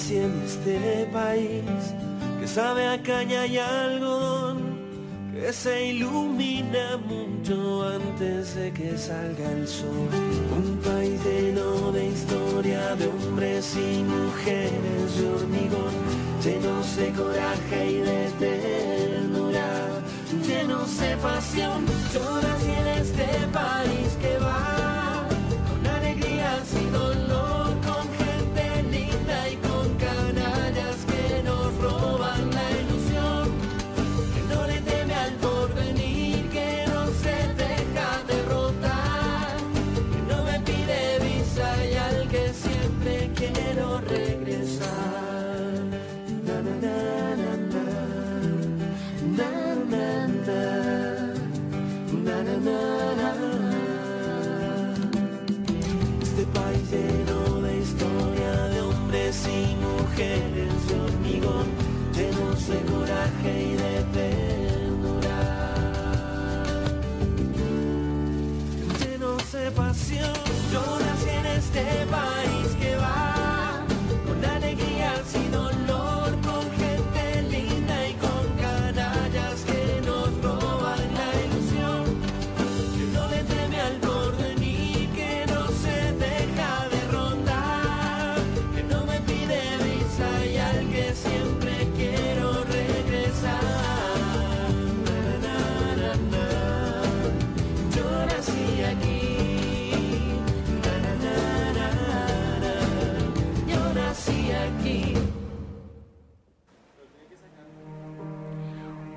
nací en este país que sabe a caña y algodón, que se ilumina mucho antes de que salga el sol. Un país lleno de historia, de hombres y mujeres de hormigón, llenos de coraje y de ternura, llenos de pasión. Yo nací en este país que va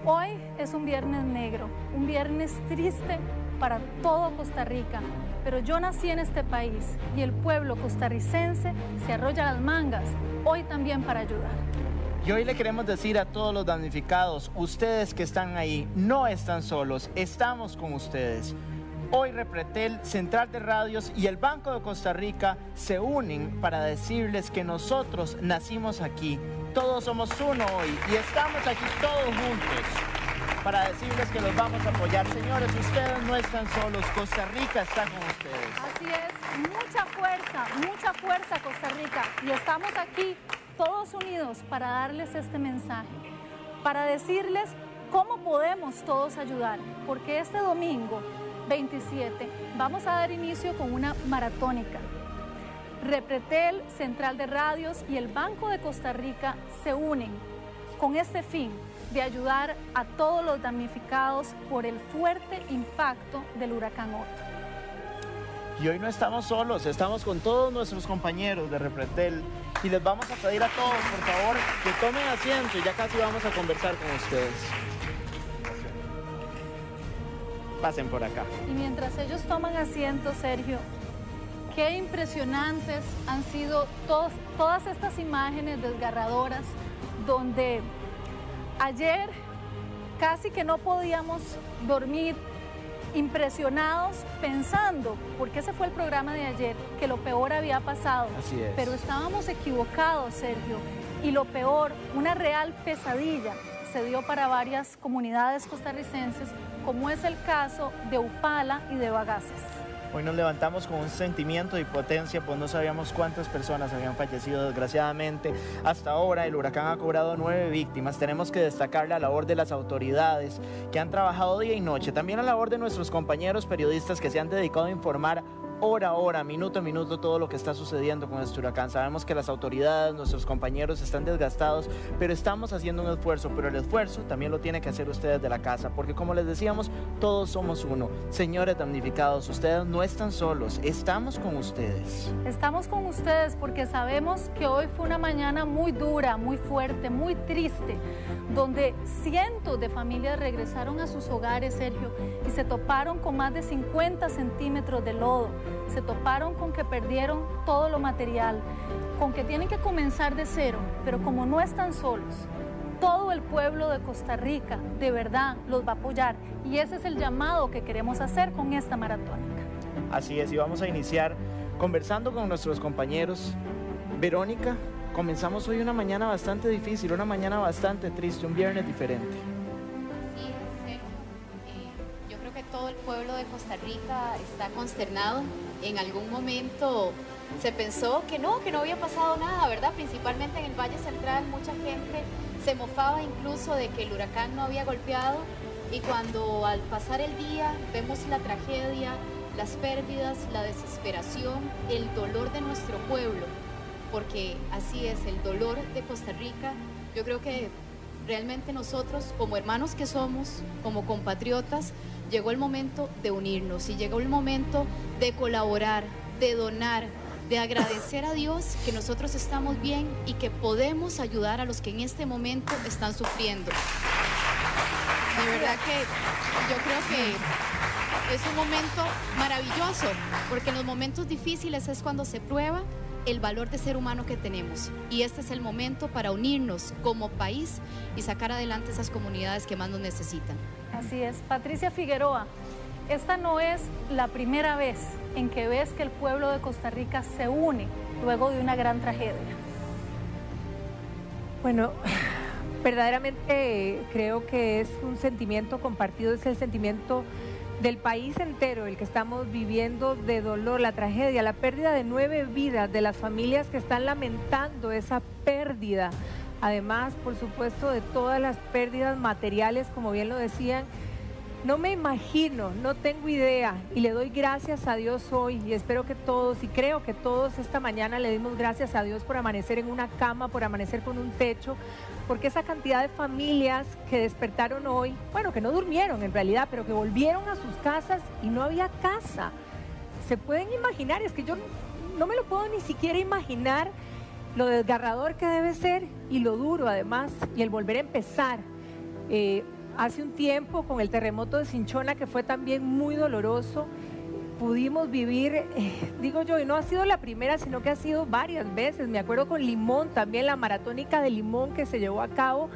Hoy es un viernes negro, un viernes triste para todo Costa Rica, pero yo nací en este país y el pueblo costarricense se arrolla las mangas, hoy también para ayudar. Y hoy le queremos decir a todos los damnificados, ustedes que están ahí, no están solos, estamos con ustedes. Hoy Repretel, Central de Radios y el Banco de Costa Rica se unen para decirles que nosotros nacimos aquí. Todos somos uno hoy y estamos aquí todos juntos para decirles que los vamos a apoyar. Señores, ustedes no están solos, Costa Rica está con ustedes. Así es, mucha fuerza, mucha fuerza Costa Rica. Y estamos aquí todos unidos para darles este mensaje, para decirles cómo podemos todos ayudar, porque este domingo 27 vamos a dar inicio con una maratónica. Repretel, Central de Radios y el Banco de Costa Rica se unen con este fin de ayudar a todos los damnificados por el fuerte impacto del huracán Otto. Y hoy no estamos solos, estamos con todos nuestros compañeros de Repretel y les vamos a pedir a todos, por favor, que tomen asiento y ya casi vamos a conversar con ustedes. Pasen por acá. Y mientras ellos toman asiento, Sergio, qué impresionantes han sido todas estas imágenes desgarradoras donde ayer casi que no podíamos dormir impresionados pensando, porque ese fue el programa de ayer, que lo peor había pasado. Así es. Pero estábamos equivocados, Sergio. Y lo peor, una real pesadilla se dio para varias comunidades costarricenses, como es el caso de Upala y de Bagaces. Hoy nos levantamos con un sentimiento de impotencia, pues no sabíamos cuántas personas habían fallecido desgraciadamente. Hasta ahora el huracán ha cobrado nueve víctimas. Tenemos que destacar la labor de las autoridades que han trabajado día y noche. También la labor de nuestros compañeros periodistas que se han dedicado a informar hora a hora, minuto a minuto, todo lo que está sucediendo con este huracán. Sabemos que las autoridades, nuestros compañeros están desgastados, pero estamos haciendo un esfuerzo, pero el esfuerzo también lo tiene que hacer ustedes de la casa, porque como les decíamos, todos somos uno. Señores damnificados, ustedes no están solos, estamos con ustedes. Estamos con ustedes porque sabemos que hoy fue una mañana muy dura, muy fuerte, muy triste, donde cientos de familias regresaron a sus hogares, Sergio, y se toparon con más de 50 centímetros de lodo, se toparon con que perdieron todo lo material, con que tienen que comenzar de cero, pero como no están solos, todo el pueblo de Costa Rica de verdad los va a apoyar y ese es el llamado que queremos hacer con esta maratónica. Así es, y vamos a iniciar conversando con nuestros compañeros. Verónica, comenzamos hoy una mañana bastante difícil, una mañana bastante triste, un viernes diferente. Sí, Sergio. Eh, yo creo que todo el pueblo de Costa Rica está consternado. En algún momento se pensó que no, que no había pasado nada, ¿verdad? Principalmente en el Valle Central mucha gente se mofaba incluso de que el huracán no había golpeado y cuando al pasar el día vemos la tragedia, las pérdidas, la desesperación, el dolor de nuestro pueblo, porque así es, el dolor de Costa Rica, yo creo que realmente nosotros como hermanos que somos, como compatriotas, llegó el momento de unirnos y llegó el momento de colaborar, de donar, de agradecer a Dios que nosotros estamos bien y que podemos ayudar a los que en este momento están sufriendo. De verdad que yo creo que es un momento maravilloso, porque en los momentos difíciles es cuando se prueba el valor de ser humano que tenemos. Y este es el momento para unirnos como país y sacar adelante esas comunidades que más nos necesitan. Así es. Patricia Figueroa, esta no es la primera vez en que ves que el pueblo de Costa Rica se une luego de una gran tragedia. Bueno, verdaderamente creo que es un sentimiento compartido, es el sentimiento del país entero, el que estamos viviendo de dolor, la tragedia, la pérdida de nueve vidas, de las familias que están lamentando esa pérdida. Además, por supuesto, de todas las pérdidas materiales, como bien lo decían, no me imagino, no tengo idea y le doy gracias a Dios hoy y espero que todos y creo que todos esta mañana le dimos gracias a Dios por amanecer en una cama, por amanecer con un techo, porque esa cantidad de familias que despertaron hoy, bueno, que no durmieron en realidad, pero que volvieron a sus casas y no había casa. Se pueden imaginar, es que yo no me lo puedo ni siquiera imaginar lo desgarrador que debe ser y lo duro además y el volver a empezar. Eh, hace un tiempo con el terremoto de Cinchona, que fue también muy doloroso, pudimos vivir, digo yo, y no ha sido la primera, sino que ha sido varias veces. Me acuerdo con Limón, también la maratónica de Limón que se llevó a cabo.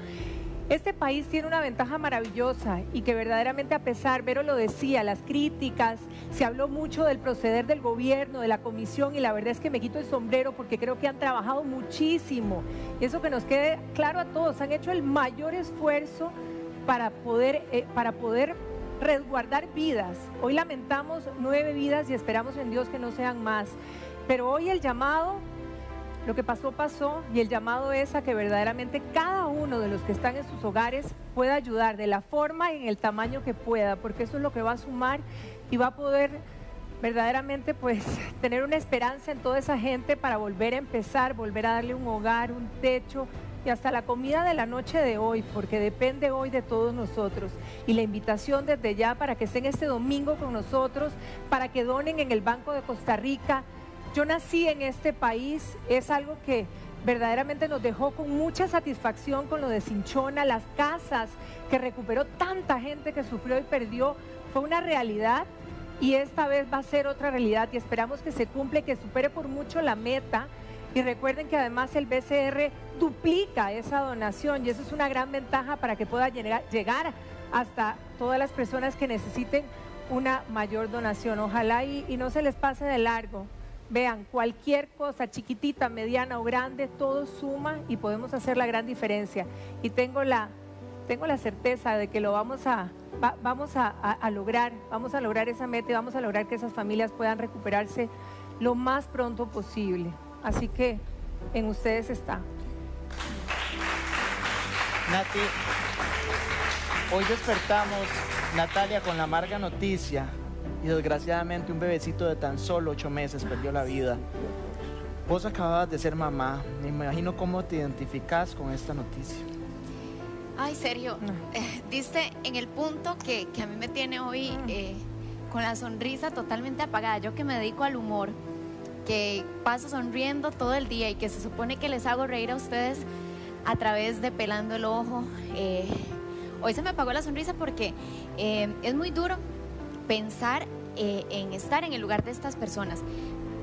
Este país tiene una ventaja maravillosa y que verdaderamente a pesar, Vero lo decía, las críticas, se habló mucho del proceder del gobierno, de la comisión y la verdad es que me quito el sombrero porque creo que han trabajado muchísimo. Y eso que nos quede claro a todos, han hecho el mayor esfuerzo para poder, eh, para poder resguardar vidas. Hoy lamentamos nueve vidas y esperamos en Dios que no sean más. Pero hoy el llamado, lo que pasó, pasó, y el llamado es a que verdaderamente cada uno de los que están en sus hogares pueda ayudar de la forma y en el tamaño que pueda, porque eso es lo que va a sumar y va a poder verdaderamente pues tener una esperanza en toda esa gente para volver a empezar, volver a darle un hogar, un techo, y hasta la comida de la noche de hoy, porque depende hoy de todos nosotros. Y la invitación desde ya para que estén este domingo con nosotros, para que donen en el Banco de Costa Rica. Yo nací en este país, es algo que verdaderamente nos dejó con mucha satisfacción con lo de Cinchona, las casas que recuperó tanta gente que sufrió y perdió, fue una realidad y esta vez va a ser otra realidad y esperamos que se cumpla que supere por mucho la meta y recuerden que además el BCR duplica esa donación y eso es una gran ventaja para que pueda llegar hasta todas las personas que necesiten una mayor donación. Ojalá y, no se les pase de largo. Vean, cualquier cosa, chiquitita, mediana o grande, todo suma y podemos hacer la gran diferencia. Y tengo la, tengo la certeza de que lo vamos a, vamos a lograr, vamos a lograr esa meta y vamos a lograr que esas familias puedan recuperarse lo más pronto posible. Así que en ustedes está. Nati, hoy despertamos, Natalia, con la amarga noticia y desgraciadamente un bebecito de tan solo ocho meses perdió la vida. Vos acababas de ser mamá, me imagino cómo te identificas con esta noticia. Ay, Sergio, ah. eh, diste en el punto que, a mí me tiene hoy ah. eh, con la sonrisa totalmente apagada. Yo que me dedico al humor, que paso sonriendo todo el día y que se supone que les hago reír a ustedes a través de pelando el ojo. Eh, hoy se me apagó la sonrisa porque eh, es muy duro pensar eh, en estar en el lugar de estas personas,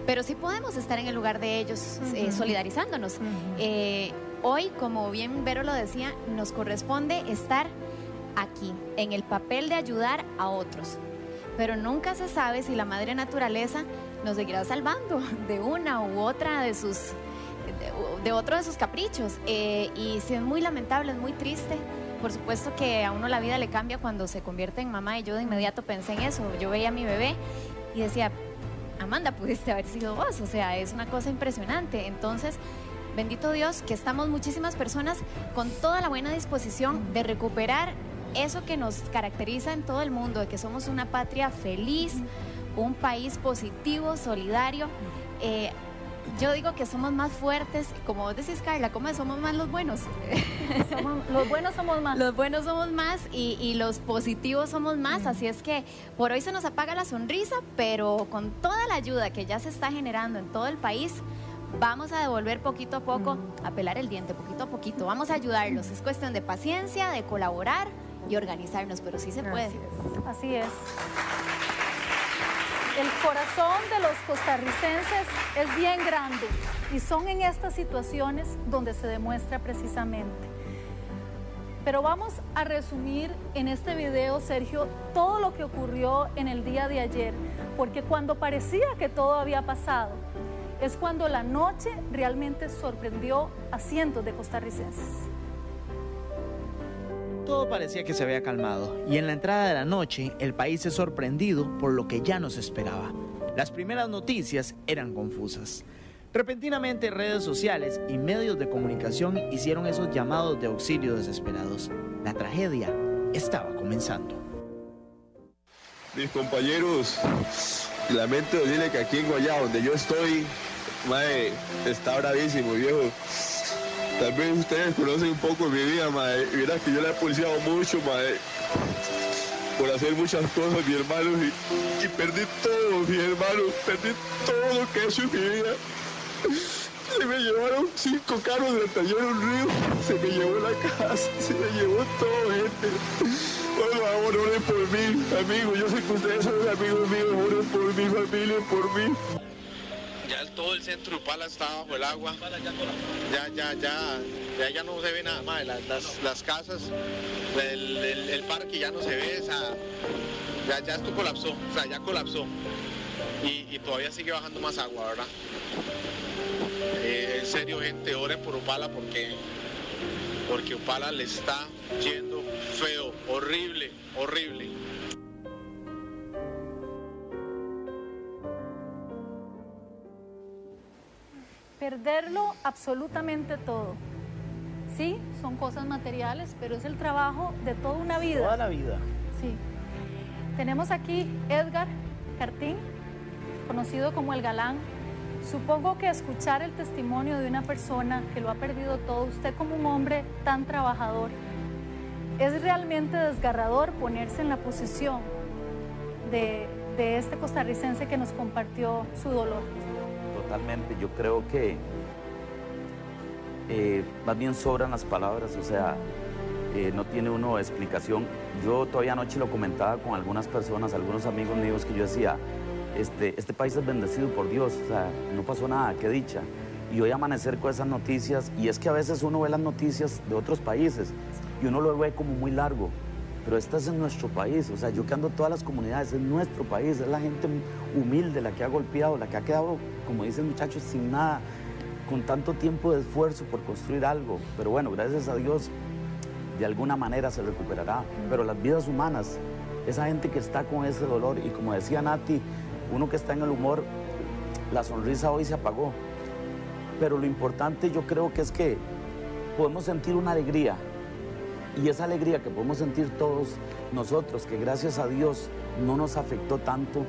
pero sí podemos estar en el lugar de ellos solidarizándonos. hoy, como bien Vero lo decía, nos corresponde estar aquí, en el papel de ayudar a otros. Pero nunca se sabe si la madre naturaleza nos seguirá salvando de una u otra de sus de, otro de sus caprichos. Eh, y sí, es muy lamentable, es muy triste. Por supuesto que a uno la vida le cambia cuando se convierte en mamá y yo de inmediato pensé en eso. Yo veía a mi bebé y decía, Amanda, pudiste haber sido vos, o sea, es una cosa impresionante. Entonces, bendito Dios que estamos muchísimas personas con toda la buena disposición de recuperar eso que nos caracteriza en todo el mundo, de que somos una patria feliz, un país positivo, solidario. Eh, yo digo que somos más fuertes, como vos decís, Carla, ¿cómo somos más los buenos? los buenos somos más. Los buenos somos más y, y los positivos somos más, así es que por hoy se nos apaga la sonrisa, pero con toda la ayuda que ya se está generando en todo el país, vamos a devolver poquito a poco, a pelar el diente poquito a poquito, vamos a ayudarlos, es cuestión de paciencia, de colaborar y organizarnos, pero sí se puede. Así es. El corazón de los costarricenses es bien grande y son en estas situaciones donde se demuestra precisamente. Pero vamos a resumir en este video, Sergio, todo lo que ocurrió en el día de ayer, porque cuando parecía que todo había pasado, es cuando la noche realmente sorprendió a cientos de costarricenses. Todo parecía que se había calmado y en la entrada de la noche el país es sorprendido por lo que ya nos esperaba. Las primeras noticias eran confusas. Repentinamente redes sociales y medios de comunicación hicieron esos llamados de auxilio desesperados. La tragedia estaba comenzando. Mis compañeros, lamento decirle que aquí en Guayá, donde yo estoy, está bravísimo, viejo. Tal vez ustedes conocen un poco mi vida, madre. Mira que yo le he pulseado mucho, madre. Por hacer muchas cosas, mi hermano. Y, perdí todo, mi hermano. Perdí todo lo que he hecho en mi vida. Se me llevaron cinco carros del taller un río. Se me llevó la casa. Se me llevó todo, gente. Por favor, oren por mí, amigos. Yo sé que ustedes son amigos míos. Oren por mi familia, por mí todo el centro de Upala está bajo el agua. Ya, ya, ya, ya, ya no se ve nada más. Las, las, casas, el, parque ya no se ve. ya, ya esto colapsó, o sea, ya colapsó. Y, todavía sigue bajando más agua, ¿verdad? Eh, en serio, gente, oren por Upala porque, porque Upala le está yendo feo, horrible, horrible. Perderlo absolutamente todo. Sí, son cosas materiales, pero es el trabajo de toda una vida. Toda la vida. Sí. Tenemos aquí Edgar Cartín, conocido como el galán. Supongo que escuchar el testimonio de una persona que lo ha perdido todo, usted como un hombre tan trabajador, es realmente desgarrador ponerse en la posición de, de este costarricense que nos compartió su dolor totalmente. Yo creo que eh, más bien sobran las palabras, o sea, eh, no tiene uno explicación. Yo todavía anoche lo comentaba con algunas personas, algunos amigos míos, que yo decía, este, este país es bendecido por Dios, o sea, no pasó nada, qué dicha. Y hoy amanecer con esas noticias, y es que a veces uno ve las noticias de otros países y uno lo ve como muy largo, pero esta es en nuestro país, o sea, yo que ando todas las comunidades, es nuestro país, es la gente humilde la que ha golpeado, la que ha quedado, como dicen muchachos, sin nada, con tanto tiempo de esfuerzo por construir algo. Pero bueno, gracias a Dios, de alguna manera se recuperará. Pero las vidas humanas, esa gente que está con ese dolor, y como decía Nati, uno que está en el humor, la sonrisa hoy se apagó. Pero lo importante yo creo que es que podemos sentir una alegría y esa alegría que podemos sentir todos nosotros, que gracias a Dios no nos afectó tanto,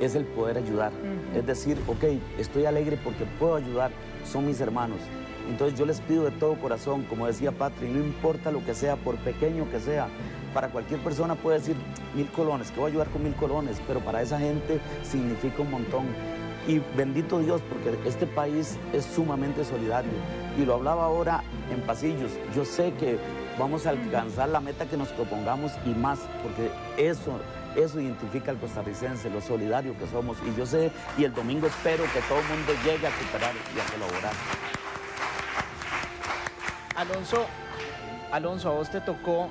es el poder ayudar. Es decir, ok, estoy alegre porque puedo ayudar, son mis hermanos. Entonces yo les pido de todo corazón, como decía Patri, no importa lo que sea, por pequeño que sea, para cualquier persona puede decir mil colones, que voy a ayudar con mil colones, pero para esa gente significa un montón. Y bendito Dios, porque este país es sumamente solidario. Y lo hablaba ahora en pasillos. Yo sé que vamos a alcanzar la meta que nos propongamos y más, porque eso, eso identifica al costarricense, lo solidario que somos. Y yo sé, y el domingo espero que todo el mundo llegue a cooperar y a colaborar. Alonso, Alonso, a vos te tocó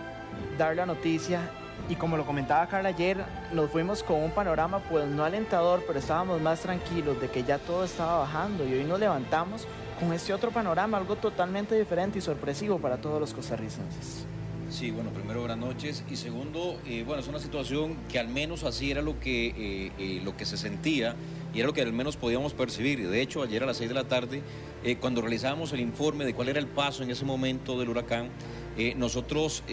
dar la noticia y como lo comentaba Carla ayer, nos fuimos con un panorama pues no alentador, pero estábamos más tranquilos de que ya todo estaba bajando y hoy nos levantamos con este otro panorama, algo totalmente diferente y sorpresivo para todos los costarricenses. Sí, bueno, primero buenas noches y segundo, eh, bueno, es una situación que al menos así era lo que, eh, eh, lo que se sentía y era lo que al menos podíamos percibir. De hecho, ayer a las 6 de la tarde, cuando realizábamos el informe de cuál era el paso en ese momento del huracán, nosotros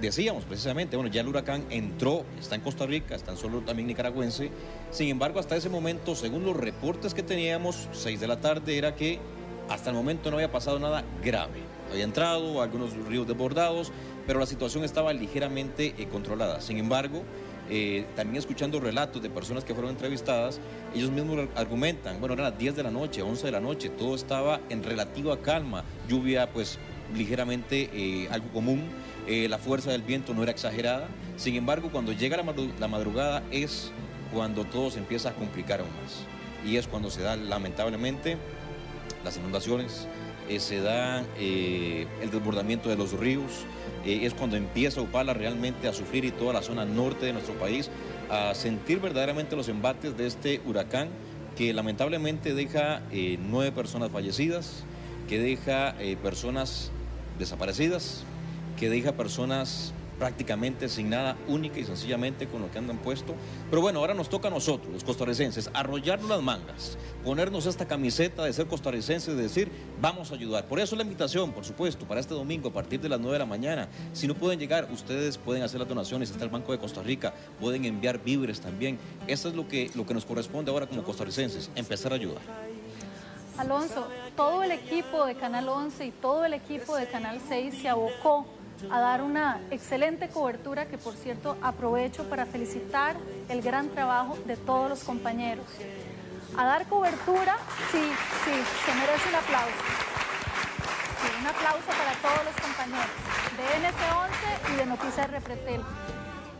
decíamos precisamente, bueno, ya el huracán entró, está en Costa Rica, está en solo también nicaragüense. Sin embargo, hasta ese momento, según los reportes que teníamos, 6 de la tarde, era que hasta el momento no había pasado nada grave. Había entrado algunos ríos desbordados, pero la situación estaba ligeramente controlada. Sin embargo, eh, también escuchando relatos de personas que fueron entrevistadas, ellos mismos argumentan, bueno, eran las 10 de la noche, 11 de la noche, todo estaba en relativa calma, lluvia pues ligeramente eh, algo común, eh, la fuerza del viento no era exagerada, sin embargo cuando llega la madrugada es cuando todo se empieza a complicar aún más y es cuando se da lamentablemente las inundaciones, se da el desbordamiento de los ríos, eh, es cuando empieza Upala realmente a sufrir y toda la zona norte de nuestro país a sentir verdaderamente los embates de este huracán que lamentablemente deja eh, nueve personas fallecidas, que deja eh, personas desaparecidas, que deja personas prácticamente sin nada, única y sencillamente con lo que andan puesto. Pero bueno, ahora nos toca a nosotros, los costarricenses, arrollarnos las mangas, ponernos esta camiseta de ser costarricenses y decir, vamos a ayudar. Por eso la invitación, por supuesto, para este domingo a partir de las 9 de la mañana. Si no pueden llegar, ustedes pueden hacer las donaciones, está el Banco de Costa Rica, pueden enviar víveres también. Eso es lo que, lo que nos corresponde ahora como costarricenses, empezar a ayudar. Alonso, todo el equipo de Canal 11 y todo el equipo de Canal 6 se abocó a dar una excelente cobertura que por cierto aprovecho para felicitar el gran trabajo de todos los compañeros. A dar cobertura, sí, sí, se merece un aplauso. un aplauso para todos los compañeros de NC11 y de Noticias Repretel.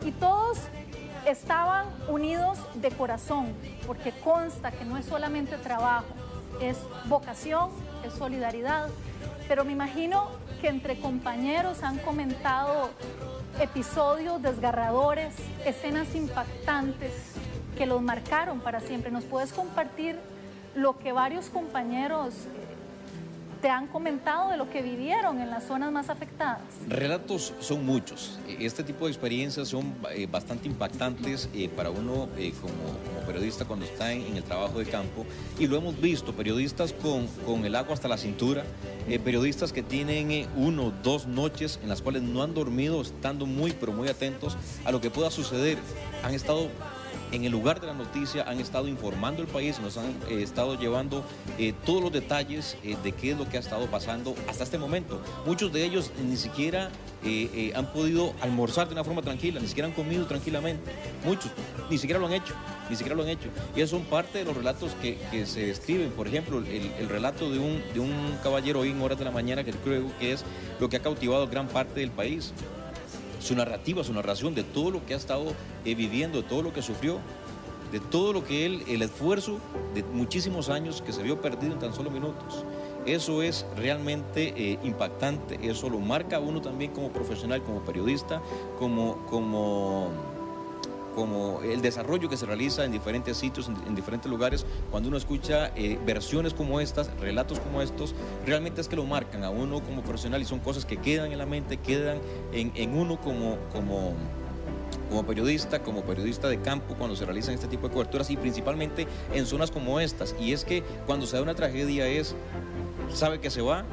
Y todos estaban unidos de corazón, porque consta que no es solamente trabajo, es vocación, es solidaridad, pero me imagino que entre compañeros han comentado episodios desgarradores, escenas impactantes que los marcaron para siempre. ¿Nos puedes compartir lo que varios compañeros te han comentado de lo que vivieron en las zonas más afectadas? Relatos son muchos. Este tipo de experiencias son eh, bastante impactantes eh, para uno eh, como, periodista cuando está en, el trabajo de campo. Y lo hemos visto, periodistas con, con el agua hasta la cintura, periodistas que tienen uno, dos noches en las cuales no han dormido, estando muy, pero muy atentos a lo que pueda suceder. Han estado en el lugar de la noticia, han estado informando el país, nos han eh, estado llevando eh, todos los detalles eh, de qué es lo que ha estado pasando hasta este momento. Muchos de ellos ni siquiera han podido almorzar de una forma tranquila, ni siquiera han comido tranquilamente. Muchos ni siquiera lo han hecho, ni siquiera lo han hecho. Y esos son parte de los relatos que, se describen. Por ejemplo, el, relato de un, de un caballero hoy en horas de la mañana que creo que es lo que ha cautivado gran parte del país su narrativa, su narración de todo lo que ha estado eh, viviendo, de todo lo que sufrió, de todo lo que él, el esfuerzo de muchísimos años que se vio perdido en tan solo minutos. Eso es realmente eh, impactante, eso lo marca uno también como profesional, como periodista, como, como como el desarrollo que se realiza en diferentes sitios, en, diferentes lugares, cuando uno escucha eh, versiones como estas, relatos como estos, realmente es que lo marcan a uno como profesional y son cosas que quedan en la mente, quedan en, uno como, como, como periodista, como periodista de campo, cuando se realizan este tipo de coberturas y principalmente en zonas como estas. Y es que cuando se da una tragedia es, sabe que se va,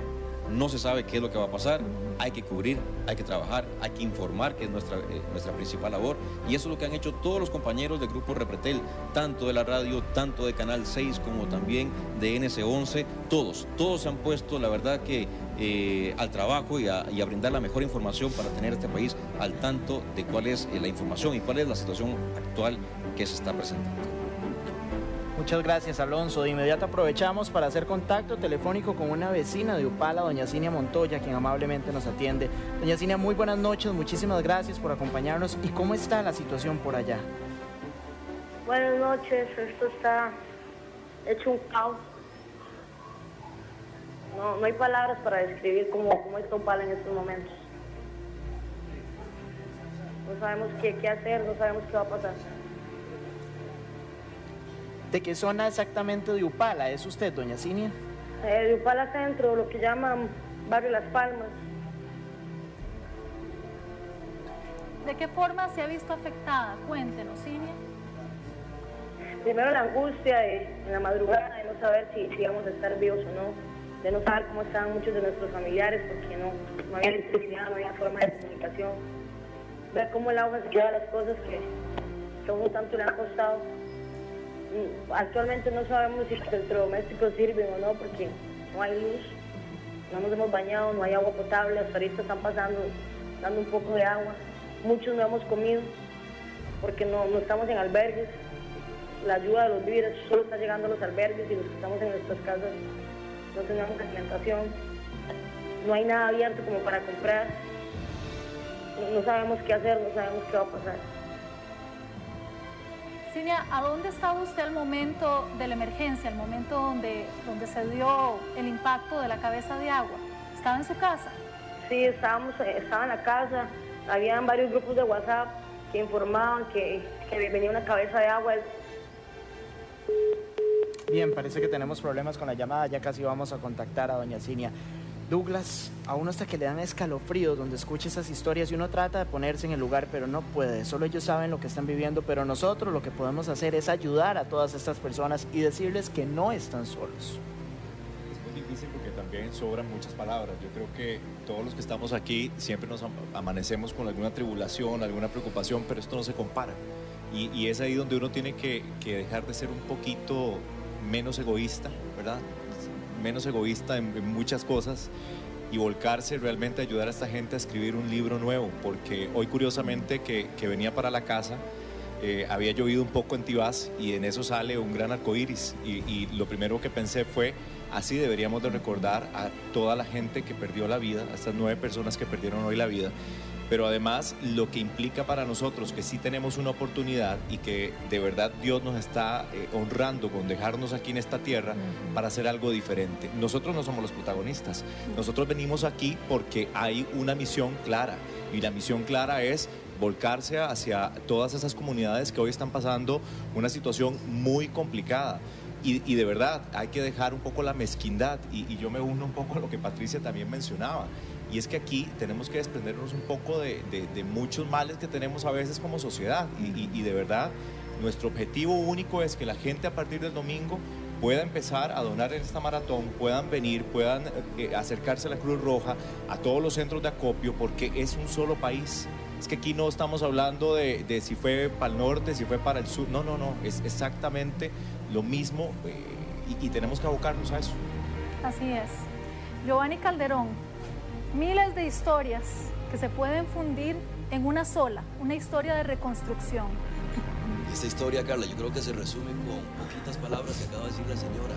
no se sabe qué es lo que va a pasar, hay que cubrir, hay que trabajar, hay que informar, que es nuestra, eh, nuestra principal labor. Y eso es lo que han hecho todos los compañeros del Grupo Repretel, tanto de la radio, tanto de Canal 6 como también de NC11, todos, todos se han puesto, la verdad que eh, al trabajo y a, brindar la mejor información para tener este país al tanto de cuál es eh, la información y cuál es la situación actual que se está presentando. Muchas gracias, Alonso. De inmediato aprovechamos para hacer contacto telefónico con una vecina de Upala, doña Cinia Montoya, quien amablemente nos atiende. Doña Cinia, muy buenas noches, muchísimas gracias por acompañarnos. ¿Y cómo está la situación por allá? Buenas noches, esto está hecho un caos. No, no hay palabras para describir cómo, cómo está Upala en estos momentos. No sabemos qué, qué hacer, no sabemos qué va a pasar. ¿De qué zona exactamente de Upala es usted, doña Cinia? Eh, de Upala Centro, lo que llaman Barrio Las Palmas. ¿De qué forma se ha visto afectada? Cuéntenos, Cinia. primero la angustia de, en la madrugada de no saber si, si íbamos a estar vivos o no, de no saber cómo estaban muchos de nuestros familiares porque no, no había electricidad, no había forma de comunicación, ver cómo el agua se lleva las cosas que, que tanto le han costado. Mm, Actualmente no sabemos si los electrodomésticos sirven o no porque no hay luz, no nos hemos bañado, no hay agua potable, hasta ahorita están pasando, dando un poco de agua. Muchos no hemos comido porque no, estamos en albergues. La ayuda de los víveres solo está llegando a los albergues y los que estamos en nuestras casas no tenemos alimentación. No hay nada abierto como para comprar. No sabemos qué hacer, no sabemos qué va a pasar. Cinia, ¿a dónde estaba usted al momento de la emergencia, al momento donde, donde se dio el impacto de la cabeza de agua? ¿Estaba en su casa? Sí, estábamos, eh, estaba en la casa, habían varios grupos de WhatsApp que informaban que, que venía una cabeza de agua. Bien, parece que tenemos problemas con la llamada, ya casi vamos a contactar a doña Cinia. Douglas, a uno hasta que le dan escalofríos donde escucha esas historias y uno trata de ponerse en el lugar, pero no puede. Solo ellos saben lo que están viviendo, pero nosotros lo que podemos hacer es ayudar a todas estas personas y decirles que no están solos. Es muy difícil porque también sobran muchas palabras. Yo creo que todos los que estamos aquí siempre nos am- amanecemos con alguna tribulación, alguna preocupación, pero esto no se compara. Y, y es ahí donde uno tiene que, que dejar de ser un poquito menos egoísta, ¿verdad? Menos egoísta en, muchas cosas y volcarse realmente a ayudar a esta gente a escribir un libro nuevo, porque hoy curiosamente que, que venía para la casa, eh, había llovido un poco en Tibás y en eso sale un gran arco iris. Y, y lo primero que pensé fue, así deberíamos de recordar a toda la gente que perdió la vida, a estas nueve personas que perdieron hoy la vida. Pero además lo que implica para nosotros que sí tenemos una oportunidad y que de verdad Dios nos está eh, honrando con dejarnos aquí en esta tierra para hacer algo diferente. Nosotros no somos los protagonistas. Nosotros venimos aquí porque hay una misión clara y la misión clara es volcarse hacia todas esas comunidades que hoy están pasando una situación muy complicada. Y, y de verdad, hay que dejar un poco la mezquindad y, y yo me uno un poco a lo que Patricia también mencionaba. Y es que aquí tenemos que desprendernos un poco de, muchos males que tenemos a veces como sociedad. Y, de verdad, nuestro objetivo único es que la gente a partir del domingo pueda empezar a donar en esta maratón, puedan venir, puedan eh, acercarse a la Cruz Roja, a todos los centros de acopio, porque es un solo país. Es que aquí no estamos hablando de, de si fue para el norte, si fue para el sur. No, no, no. Es exactamente lo mismo eh, y, y tenemos que abocarnos a eso. Así es. Giovanni Calderón, miles de historias que se pueden fundir en una sola, una historia de reconstrucción. Esta historia, Carla, yo creo que se resume con poquitas palabras que acaba de decir la señora.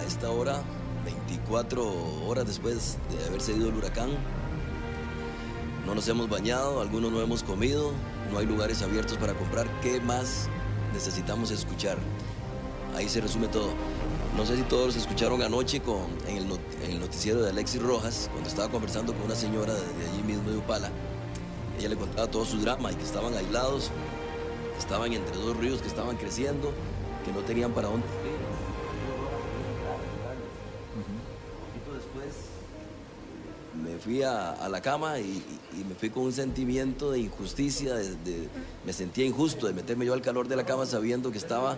A esta hora, 24 horas después de haberse ido el huracán, no nos hemos bañado, algunos no hemos comido, no hay lugares abiertos para comprar. ¿Qué más necesitamos escuchar? Ahí se resume todo. No sé si todos escucharon anoche con, en el noticiero de Alexis Rojas, cuando estaba conversando con una señora de, de allí mismo de Upala. Ella le contaba todo su drama y que estaban aislados, que estaban entre dos ríos que estaban creciendo, que no tenían para dónde. Poquito después me fui a, a la cama y, y- y me fui con un sentimiento de injusticia, de- de- me sentía injusto de meterme yo al calor de la cama sabiendo que estaba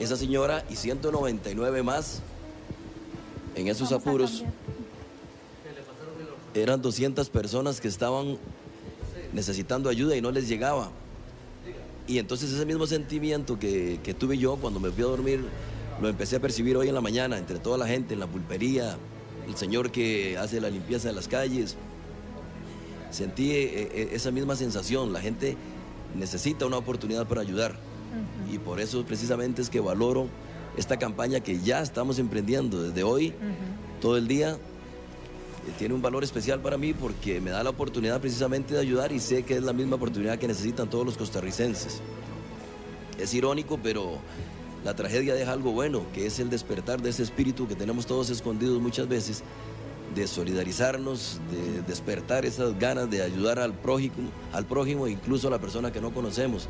esa señora y 199 más en esos apuros. Eran 200 personas que estaban necesitando ayuda y no les llegaba. Y entonces ese mismo sentimiento que, que tuve yo cuando me fui a dormir, lo empecé a percibir hoy en la mañana, entre toda la gente, en la pulpería, el señor que hace la limpieza de las calles. Sentí eh, eh, esa misma sensación, la gente necesita una oportunidad para ayudar. Y por eso precisamente es que valoro esta campaña que ya estamos emprendiendo desde hoy, todo el día. Eh, Tiene un valor especial para mí porque me da la oportunidad precisamente de ayudar y sé que es la misma oportunidad que necesitan todos los costarricenses. Es irónico, pero la tragedia deja algo bueno, que es el despertar de ese espíritu que tenemos todos escondidos muchas veces, de solidarizarnos, de despertar esas ganas de ayudar al prójimo, al prójimo, incluso a la persona que no conocemos.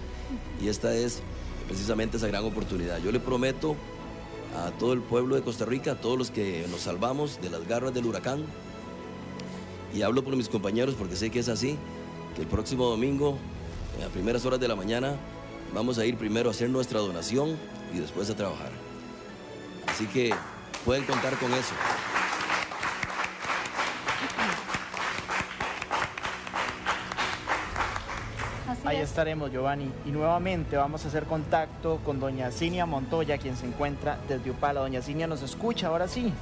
Y esta es precisamente esa gran oportunidad. Yo le prometo a todo el pueblo de Costa Rica, a todos los que nos salvamos de las garras del huracán, y hablo por mis compañeros porque sé que es así, que el próximo domingo, a primeras horas de la mañana, vamos a ir primero a hacer nuestra donación y después a trabajar. Así que pueden contar con eso. Ahí es. estaremos, Giovanni. Y nuevamente vamos a hacer contacto con doña Cinia Montoya, quien se encuentra desde Upala. Doña Cinia nos escucha, ahora sí.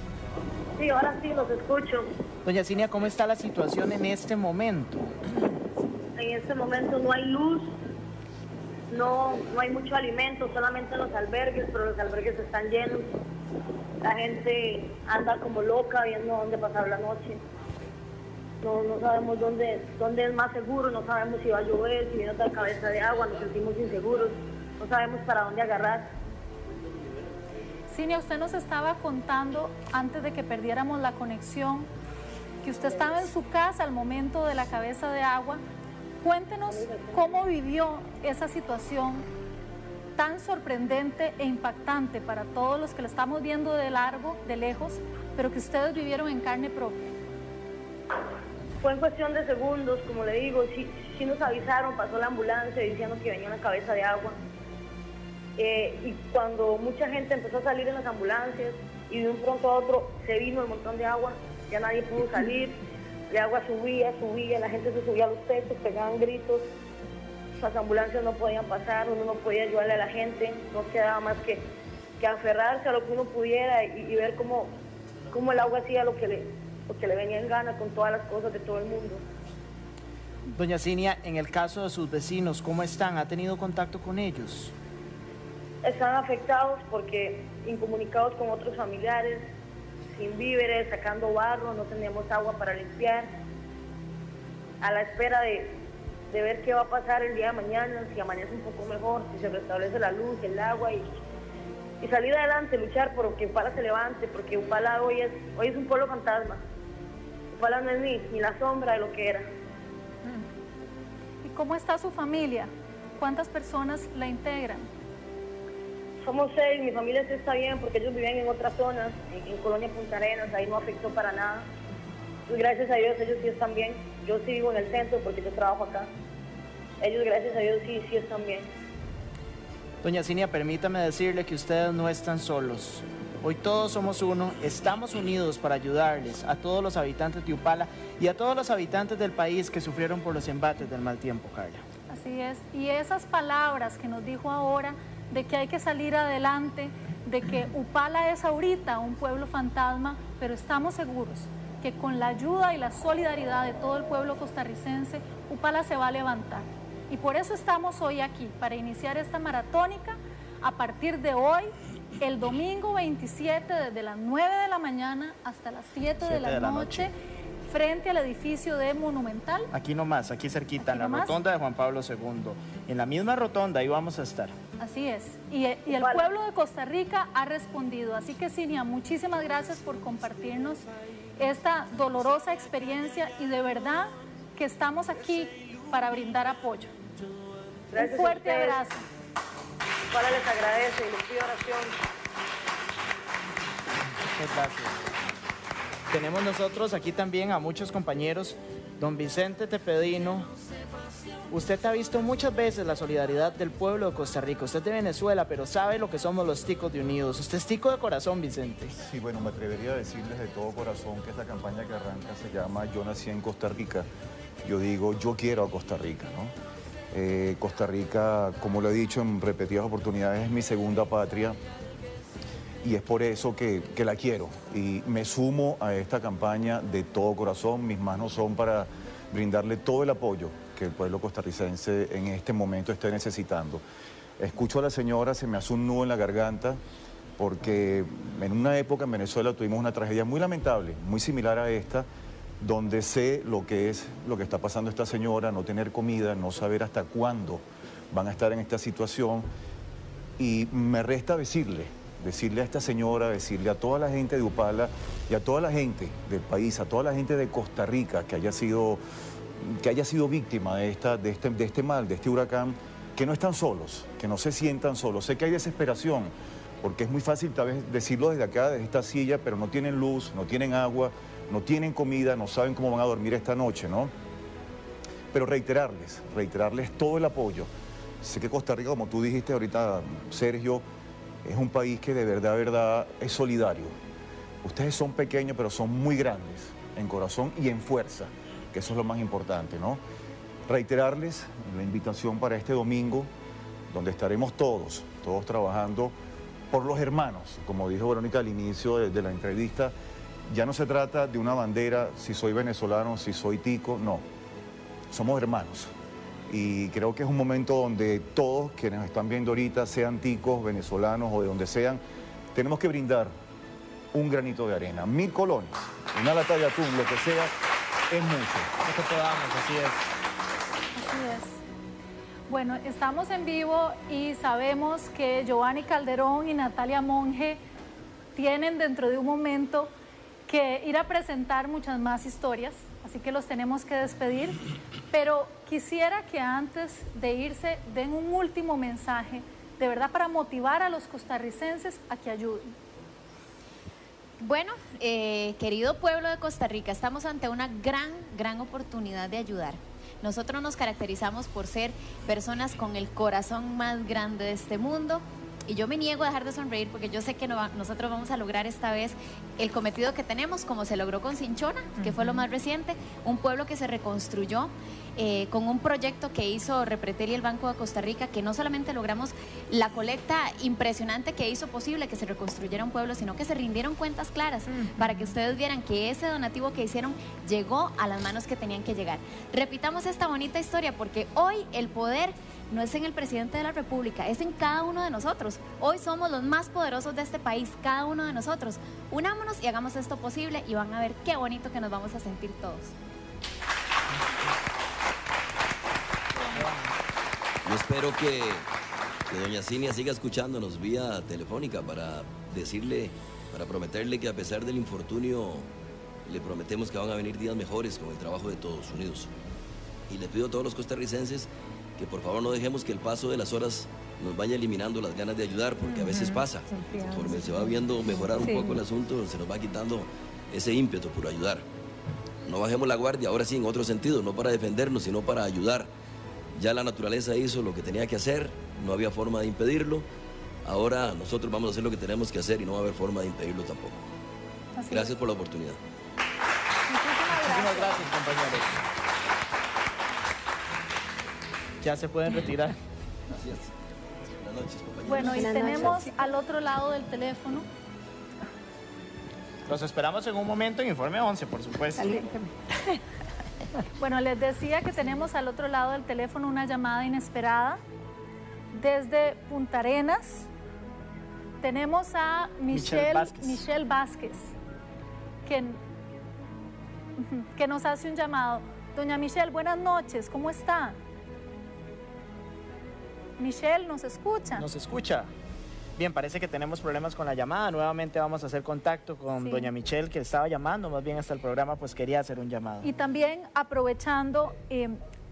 Sí, ahora sí los escucho. Doña Cinia, ¿cómo está la situación en este momento? En este momento no hay luz, no, no hay mucho alimento, solamente en los albergues, pero los albergues están llenos. La gente anda como loca viendo dónde pasar la noche. No, no sabemos dónde, dónde es más seguro, no sabemos si va a llover, si viene otra cabeza de agua, nos sentimos inseguros, no sabemos para dónde agarrar. Cinia, usted nos estaba contando antes de que perdiéramos la conexión que usted estaba en su casa al momento de la cabeza de agua. Cuéntenos cómo vivió esa situación tan sorprendente e impactante para todos los que la estamos viendo de largo, de lejos, pero que ustedes vivieron en carne propia. Fue en cuestión de segundos, como le digo, sí, nos avisaron, pasó la ambulancia diciendo que venía una cabeza de agua. Eh, y cuando mucha gente empezó a salir en las ambulancias y de un pronto a otro se vino el montón de agua, ya nadie pudo salir, el agua subía, subía, la gente se subía a los techos, pegaban gritos, las ambulancias no podían pasar, uno no podía ayudarle a la gente, no quedaba más que, que aferrarse a lo que uno pudiera y, y ver cómo, cómo el agua hacía lo que, le, lo que le venía en gana con todas las cosas de todo el mundo. Doña Cinia, en el caso de sus vecinos, ¿cómo están? ¿Ha tenido contacto con ellos? Están afectados porque incomunicados con otros familiares, sin víveres, sacando barro, no teníamos agua para limpiar, a la espera de, ver qué va a pasar el día de mañana, si amanece un poco mejor, si se restablece la luz, el agua y, salir adelante, luchar por que Upala se levante, porque Upala hoy es, hoy es un pueblo fantasma. Upala no es ni, ni la sombra de lo que era. ¿Y cómo está su familia? ¿Cuántas personas la integran? Somos seis, mi familia sí está bien porque ellos vivían en otras zonas, en, en Colonia Punta Arenas, ahí no afectó para nada. Pues gracias a Dios ellos sí están bien. Yo sí vivo en el centro porque yo trabajo acá. Ellos gracias a Dios sí, sí están bien. Doña Cinia, permítame decirle que ustedes no están solos. Hoy todos somos uno, estamos unidos para ayudarles a todos los habitantes de Upala y a todos los habitantes del país que sufrieron por los embates del mal tiempo, Carla. Así es. Y esas palabras que nos dijo ahora de que hay que salir adelante, de que Upala es ahorita un pueblo fantasma, pero estamos seguros que con la ayuda y la solidaridad de todo el pueblo costarricense, Upala se va a levantar. Y por eso estamos hoy aquí, para iniciar esta maratónica a partir de hoy, el domingo 27, desde las 9 de la mañana hasta las 7 de Siete la, de la noche, noche. frente al edificio de Monumental. Aquí nomás, aquí cerquita, en la nomás. rotonda de Juan Pablo II. En la misma rotonda, ahí vamos a estar. Así es. Y, y el pueblo de Costa Rica ha respondido. Así que, Cinia, muchísimas gracias por compartirnos esta dolorosa experiencia y de verdad que estamos aquí para brindar apoyo. Gracias Un fuerte abrazo. Upala les agradece y les pido oración. Muchas gracias. Tenemos nosotros aquí también a muchos compañeros. Don Vicente Tepedino, usted ha visto muchas veces la solidaridad del pueblo de Costa Rica. Usted es de Venezuela, pero sabe lo que somos los ticos de Unidos. Usted es tico de corazón, Vicente. Sí, bueno, me atrevería a decirles de todo corazón que esta campaña que arranca se llama Yo nací en Costa Rica. Yo digo, yo quiero a Costa Rica, ¿no? Eh, Costa Rica, como lo he dicho en repetidas oportunidades, es mi segunda patria y es por eso que, que la quiero. Y me sumo a esta campaña de todo corazón. Mis manos son para brindarle todo el apoyo que el pueblo costarricense en este momento esté necesitando. Escucho a la señora, se me hace un nudo en la garganta, porque en una época en Venezuela tuvimos una tragedia muy lamentable, muy similar a esta, donde sé lo que es lo que está pasando esta señora, no tener comida, no saber hasta cuándo van a estar en esta situación. Y me resta decirle, decirle a esta señora, decirle a toda la gente de Upala y a toda la gente del país, a toda la gente de Costa Rica que haya sido, que haya sido víctima de, esta, de, este, de este mal, de este huracán, que no están solos, que no se sientan solos. Sé que hay desesperación, porque es muy fácil tal vez decirlo desde acá, desde esta silla, pero no tienen luz, no tienen agua, no tienen comida, no saben cómo van a dormir esta noche, ¿no? Pero reiterarles, reiterarles todo el apoyo Sé que Costa Rica, como tú dijiste ahorita, Sergio, es un país que de verdad, verdad, es solidario. Ustedes son pequeños, pero son muy grandes en corazón y en fuerza, que eso es lo más importante, ¿no? Reiterarles la invitación para este domingo, donde estaremos todos, todos trabajando por los hermanos, como dijo Verónica al inicio de, la entrevista, ya no se trata de una bandera, si soy venezolano, si soy tico, no. Somos hermanos. Y creo que es un momento donde todos quienes están viendo ahorita, sean ticos, venezolanos o de donde sean, tenemos que brindar un granito de arena. Mil colones, una lata de atún, lo que sea, es mucho. Lo que podamos, así es. Así es. Bueno, estamos en vivo y sabemos que Giovanni Calderón y Natalia Monge tienen dentro de un momento que ir a presentar muchas más historias, así que los tenemos que despedir, pero quisiera que antes de irse den un último mensaje, de verdad para motivar a los costarricenses a que ayuden. Bueno, eh, querido pueblo de Costa Rica, estamos ante una gran, gran oportunidad de ayudar. Nosotros nos caracterizamos por ser personas con el corazón más grande de este mundo. Y yo me niego a dejar de sonreír porque yo sé que no va- nosotros vamos a lograr esta vez el cometido que tenemos, como se logró con Cinchona, que fue lo más reciente, un pueblo que se reconstruyó eh, con un proyecto que hizo Repretel y el Banco de Costa Rica, que no solamente logramos la colecta impresionante que hizo posible que se reconstruyera un pueblo, sino que se rindieron cuentas claras para que ustedes vieran que ese donativo que hicieron llegó a las manos que tenían que llegar. Repitamos esta bonita historia porque hoy el poder no es en el presidente de la República, es en cada uno de nosotros. Hoy somos los más poderosos de este país, cada uno de nosotros. Unámonos y hagamos esto posible y van a ver qué bonito que nos vamos a sentir todos. Yo espero que, doña Cinia siga escuchándonos vía telefónica para decirle, para prometerle que a pesar del infortunio, le prometemos que van a venir días mejores con el trabajo de todos unidos. Y le pido a todos los costarricenses que por favor no dejemos que el paso de las horas nos vaya eliminando las ganas de ayudar, porque a veces pasa. Conforme se va viendo mejorar un Sí. poco el asunto, se nos va quitando ese ímpetu por ayudar. No bajemos la guardia, ahora sí, en otro sentido, no para defendernos, sino para ayudar. Ya la naturaleza hizo lo que tenía que hacer, no había forma de impedirlo. Ahora nosotros vamos a hacer lo que tenemos que hacer y no va a haber forma de impedirlo tampoco. Así es. Gracias por la oportunidad. Muchísimas gracias, compañeros. Ya se pueden retirar. Gracias. Buenas noches, compañeros. Bueno, y tenemos al otro lado del teléfono Los esperamos en un momento en Informe 11, por supuesto. Bueno, les decía que tenemos al otro lado del teléfono una llamada inesperada desde Punta Arenas. Tenemos a Michelle Michelle, Vázquez. Michelle Vázquez, que, que nos hace un llamado. Doña Michelle, buenas noches, ¿cómo está? Michelle, ¿nos escucha? ¿Nos escucha? Bien, parece que tenemos problemas con la llamada. Nuevamente vamos a hacer contacto con Sí. doña Michelle, que estaba llamando, más bien hasta el programa, pues quería hacer un llamado. Y también aprovechando, eh,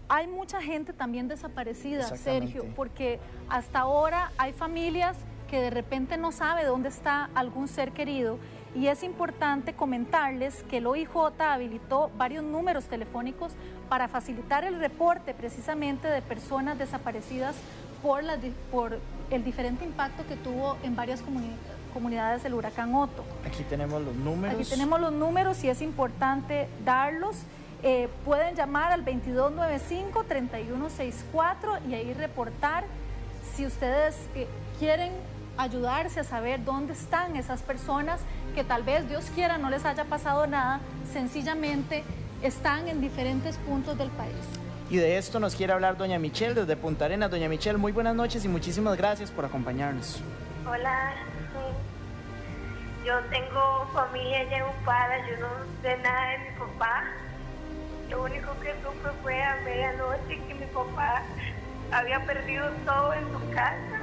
hay mucha gente también desaparecida. Sergio, porque hasta ahora hay familias que de repente no sabe dónde está algún ser querido y es importante comentarles que el OIJ habilitó varios números telefónicos para facilitar el reporte precisamente de personas desaparecidas por, por el diferente impacto que tuvo en varias comuni- comunidades el huracán Otto. Aquí tenemos los números. Aquí tenemos los números y es importante darlos. Eh, pueden llamar al 2295-3164 y ahí reportar si ustedes eh, quieren ayudarse a saber dónde están esas personas que tal vez Dios quiera no les haya pasado nada, sencillamente están en diferentes puntos del país. Y de esto nos quiere hablar doña Michelle desde Punta Arenas. Doña Michelle, muy buenas noches y muchísimas gracias por acompañarnos. Hola, yo tengo familia ya ocupada, yo no sé nada de mi papá. Lo único que supe fue a medianoche que mi papá había perdido todo en su casa.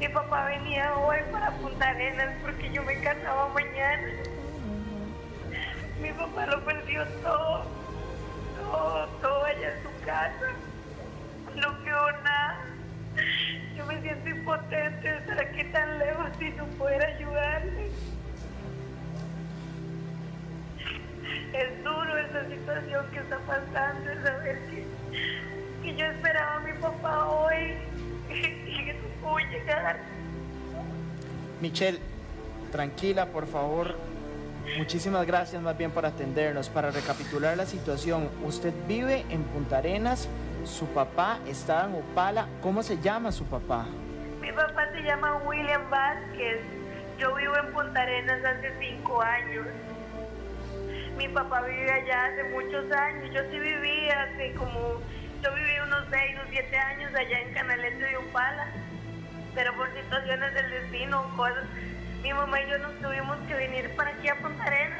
Mi papá venía hoy para Punta Arenas porque yo me casaba mañana. Mi papá lo perdió todo, todo allá en su casa. No quedó nada. Yo me siento impotente de estar aquí tan lejos y no poder ayudarle. Es duro esa situación que está pasando, saber que, que yo esperaba a mi papá hoy y que no pudo llegar. Michelle, tranquila, por favor, Muchísimas gracias más bien por atendernos. Para recapitular la situación, usted vive en Punta Arenas, su papá está en Opala. ¿Cómo se llama su papá? Mi papá se llama William Vázquez. Yo vivo en Punta Arenas hace cinco años. Mi papá vive allá hace muchos años. Yo sí viví hace como, yo viví unos seis o siete años allá en Canalete de Upala. Pero por situaciones del destino, cosas, mi mamá y yo nos tuvimos que venir para aquí a Punta Arenas.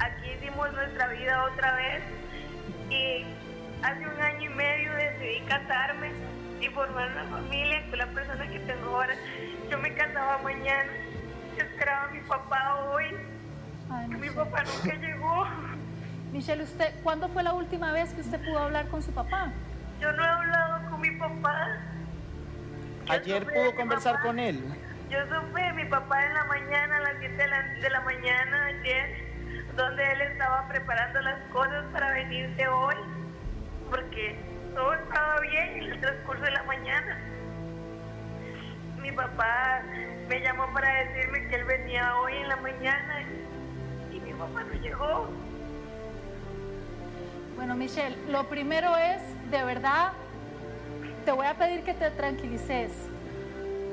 Aquí hicimos nuestra vida otra vez. Y hace un año y medio decidí casarme y formar una familia con la persona que tengo ahora. Yo me casaba mañana. Yo esperaba a mi papá hoy. mi papá nunca llegó. Michelle, usted, ¿cuándo fue la última vez que usted pudo hablar con su papá? Yo no he hablado con mi papá. Yo Ayer pudo conversar papá. con él. Yo supe de mi papá en la mañana, a las 7 de la, de la mañana ayer, donde él estaba preparando las cosas para venirse hoy, porque todo estaba bien en el transcurso de la mañana. Mi papá me llamó para decirme que él venía hoy en la mañana y mi papá no llegó. Bueno, Michelle, lo primero es, de verdad, te voy a pedir que te tranquilices.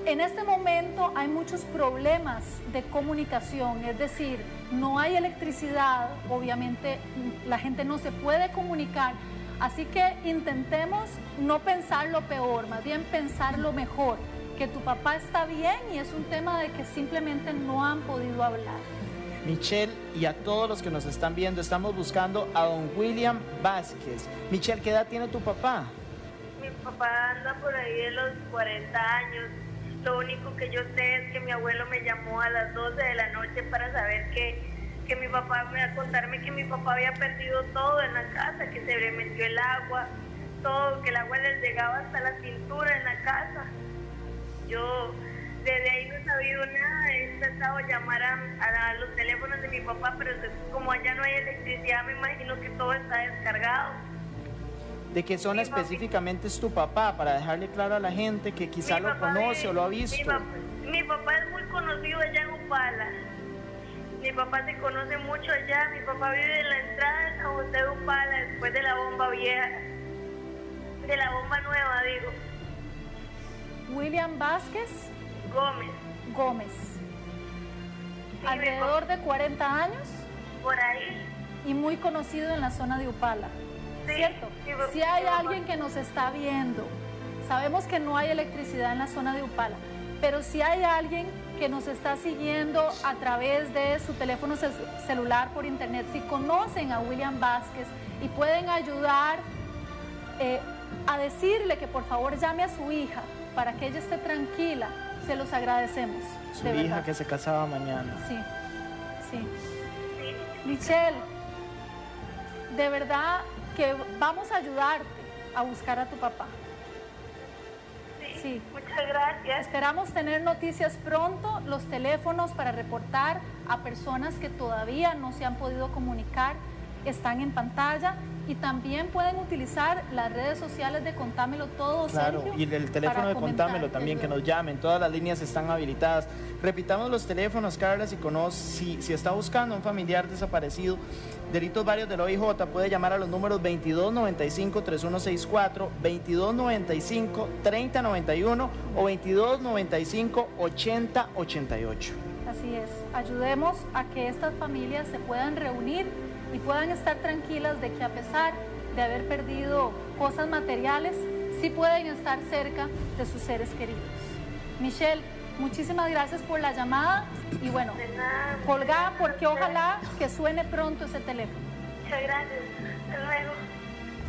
En este momento hay muchos problemas de comunicación, es decir, no hay electricidad, obviamente la gente no se puede comunicar, así que intentemos no pensar lo peor, más bien pensar lo mejor, que tu papá está bien y es un tema de que simplemente no han podido hablar. Michelle y a todos los que nos están viendo, estamos buscando a don William Vázquez. Michelle, ¿qué edad tiene tu papá? Mi papá anda por ahí de los 40 años. Lo único que yo sé es que mi abuelo me llamó a las 12 de la noche para saber que, que mi papá, a contarme que mi papá había perdido todo en la casa, que se le metió el agua, todo, que el agua les llegaba hasta la cintura en la casa. Yo desde ahí no he sabido nada, he intentado llamar a, a- los teléfonos de mi papá, pero como allá no hay electricidad, me imagino que todo está descargado. ¿De qué zona específicamente es tu papá? Para dejarle claro a la gente que quizá Mi lo conoce o lo ha Mi visto. papá, mi papá es muy conocido allá en Upala. Mi papá se conoce mucho allá. Mi papá vive en la entrada de San José de Upala, después de la bomba vieja. De la bomba nueva, digo. William Vázquez Gómez. Gómez. Alrededor de 40 años. Por ahí. Y muy conocido en la zona de Upala. ¿Cierto? Si hay alguien que nos está viendo, sabemos que no hay electricidad en la zona de Upala, pero si hay alguien que nos está siguiendo a través de su teléfono cel- celular por internet, si conocen a William Vázquez y pueden ayudar eh, a decirle que por favor llame a su hija para que ella esté tranquila, se los agradecemos. Su de hija verdad. que se casaba mañana. Sí, sí. Michelle, de verdad que vamos a ayudarte a buscar a tu papá. Sí. Muchas gracias. Esperamos tener noticias pronto, los teléfonos para reportar a personas que todavía no se han podido comunicar están en pantalla y también pueden utilizar las redes sociales de Contámelo Todo, Claro, Sergio, y el teléfono de Contámelo también, que nos llamen, todas las líneas están habilitadas. Repitamos los teléfonos, Carla, si conoce, si, si está buscando a un familiar desaparecido, delitos varios del OIJ, puede llamar a los números 2295-3164, 2295-3091 o 2295-8088. Así es, ayudemos a que estas familias se puedan reunir y puedan estar tranquilas de que a pesar de haber perdido cosas materiales, sí pueden estar cerca de sus seres queridos. Michelle, muchísimas gracias por la llamada y bueno, colgá porque ojalá que suene pronto ese teléfono. Muchas gracias. Hasta luego.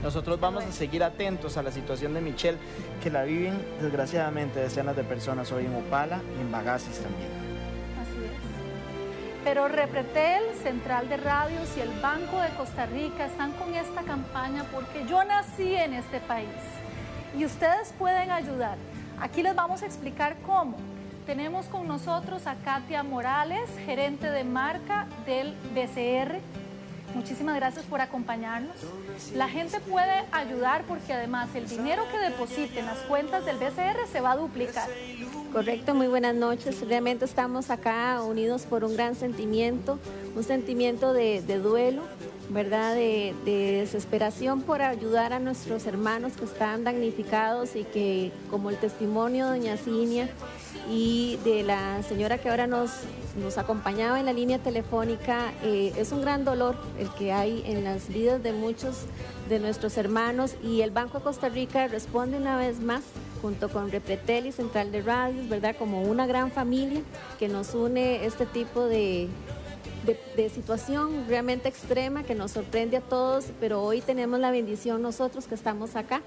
Nosotros vamos a seguir atentos a la situación de Michelle, que la viven desgraciadamente decenas de personas hoy en Opala y en Bagasis también. Pero Repretel, Central de Radios y el Banco de Costa Rica están con esta campaña porque yo nací en este país y ustedes pueden ayudar. Aquí les vamos a explicar cómo. Tenemos con nosotros a Katia Morales, gerente de marca del BCR. Muchísimas gracias por acompañarnos. La gente puede ayudar porque además el dinero que deposite en las cuentas del BCR se va a duplicar. Correcto, muy buenas noches. Realmente estamos acá unidos por un gran sentimiento, un sentimiento de, de duelo, ¿verdad? De, de, desesperación por ayudar a nuestros hermanos que están damnificados y que, como el testimonio de doña Cinia y de la señora que ahora nos, nos acompañaba en la línea telefónica, eh, es un gran dolor el que hay en las vidas de muchos de nuestros hermanos y el Banco de Costa Rica responde una vez más junto con Repretel y Central de Radios, ¿verdad? Como una gran familia que nos une este tipo de, de, situación realmente extrema que nos sorprende a todos, pero hoy tenemos la bendición nosotros que estamos acá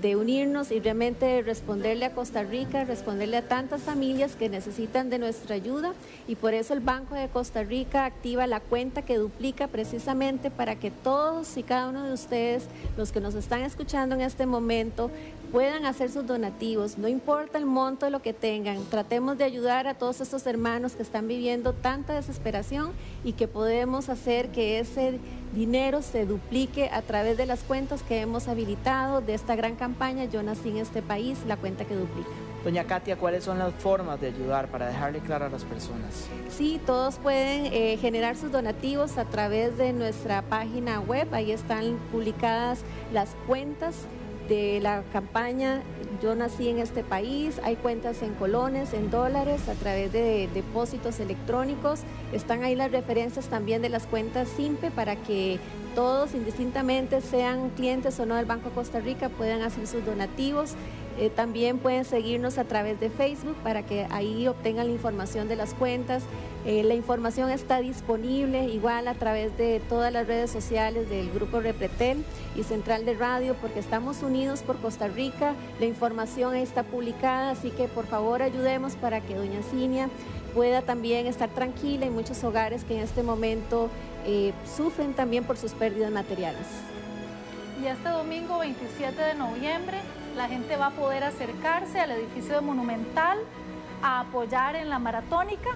de unirnos y realmente responderle a Costa Rica, responderle a tantas familias que necesitan de nuestra ayuda. Y por eso el Banco de Costa Rica activa la cuenta que duplica precisamente para que todos y cada uno de ustedes, los que nos están escuchando en este momento, puedan hacer sus donativos, no importa el monto de lo que tengan, tratemos de ayudar a todos estos hermanos que están viviendo tanta desesperación y que podemos hacer que ese dinero se duplique a través de las cuentas que hemos habilitado de esta gran campaña Yo nací en este país, la cuenta que duplica. Doña Katia, ¿cuáles son las formas de ayudar para dejarle claro a las personas? Sí, todos pueden eh, generar sus donativos a través de nuestra página web, ahí están publicadas las cuentas de la campaña Yo nací en este país, hay cuentas en colones, en dólares, a través de depósitos electrónicos, están ahí las referencias también de las cuentas SIMPE para que todos indistintamente sean clientes o no del Banco de Costa Rica puedan hacer sus donativos. Eh, también pueden seguirnos a través de Facebook para que ahí obtengan la información de las cuentas. Eh, la información está disponible igual a través de todas las redes sociales del Grupo Repretel y Central de Radio porque estamos unidos por Costa Rica. La información está publicada, así que por favor ayudemos para que doña Cinia pueda también estar tranquila en muchos hogares que en este momento eh, sufren también por sus pérdidas materiales. Y este domingo 27 de noviembre la gente va a poder acercarse al edificio Monumental a apoyar en la maratónica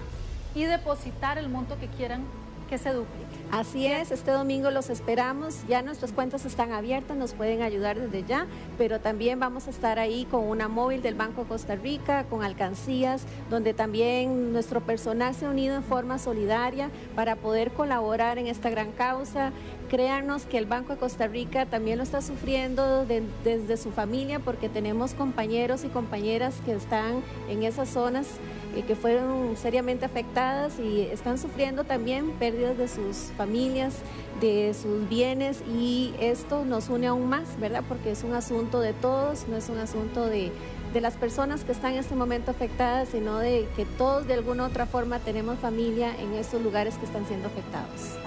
y depositar el monto que quieran que se duplique. Así es, este domingo los esperamos, ya nuestras cuentas están abiertas, nos pueden ayudar desde ya, pero también vamos a estar ahí con una móvil del Banco de Costa Rica, con alcancías, donde también nuestro personal se ha unido en forma solidaria para poder colaborar en esta gran causa. Créanos que el Banco de Costa Rica también lo está sufriendo de, desde su familia porque tenemos compañeros y compañeras que están en esas zonas eh, que fueron seriamente afectadas y están sufriendo también pérdidas de sus familias, de sus bienes y esto nos une aún más, ¿verdad? Porque es un asunto de todos, no es un asunto de, de las personas que están en este momento afectadas, sino de que todos de alguna u otra forma tenemos familia en estos lugares que están siendo afectados.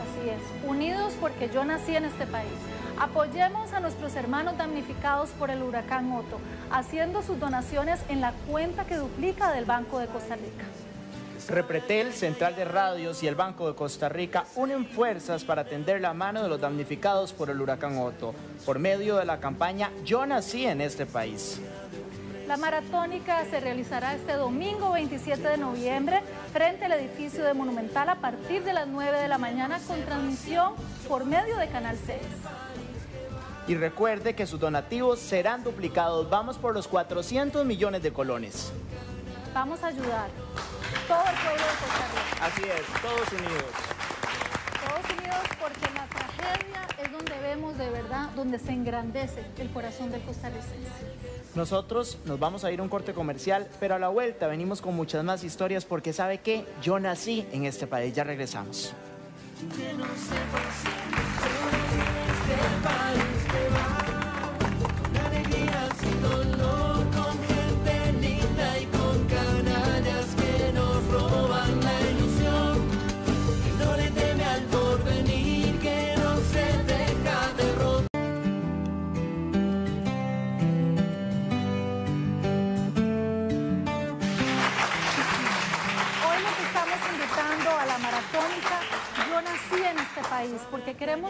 Unidos porque yo nací en este país. Apoyemos a nuestros hermanos damnificados por el huracán Otto, haciendo sus donaciones en la cuenta que duplica del Banco de Costa Rica. Repretel, Central de Radios y el Banco de Costa Rica unen fuerzas para tender la mano de los damnificados por el huracán Otto, por medio de la campaña Yo nací en este país. La maratónica se realizará este domingo 27 de noviembre frente al edificio de Monumental a partir de las 9 de la mañana con transmisión por medio de Canal 6. Y recuerde que sus donativos serán duplicados. Vamos por los 400 millones de colones. Vamos a ayudar. Todo el pueblo de Costa Rica. Así es, todos unidos. Todos unidos porque la tragedia es donde vemos de verdad, donde se engrandece el corazón del costarricense. Nosotros nos vamos a ir a un corte comercial, pero a la vuelta venimos con muchas más historias porque sabe que yo nací en este país. Ya regresamos.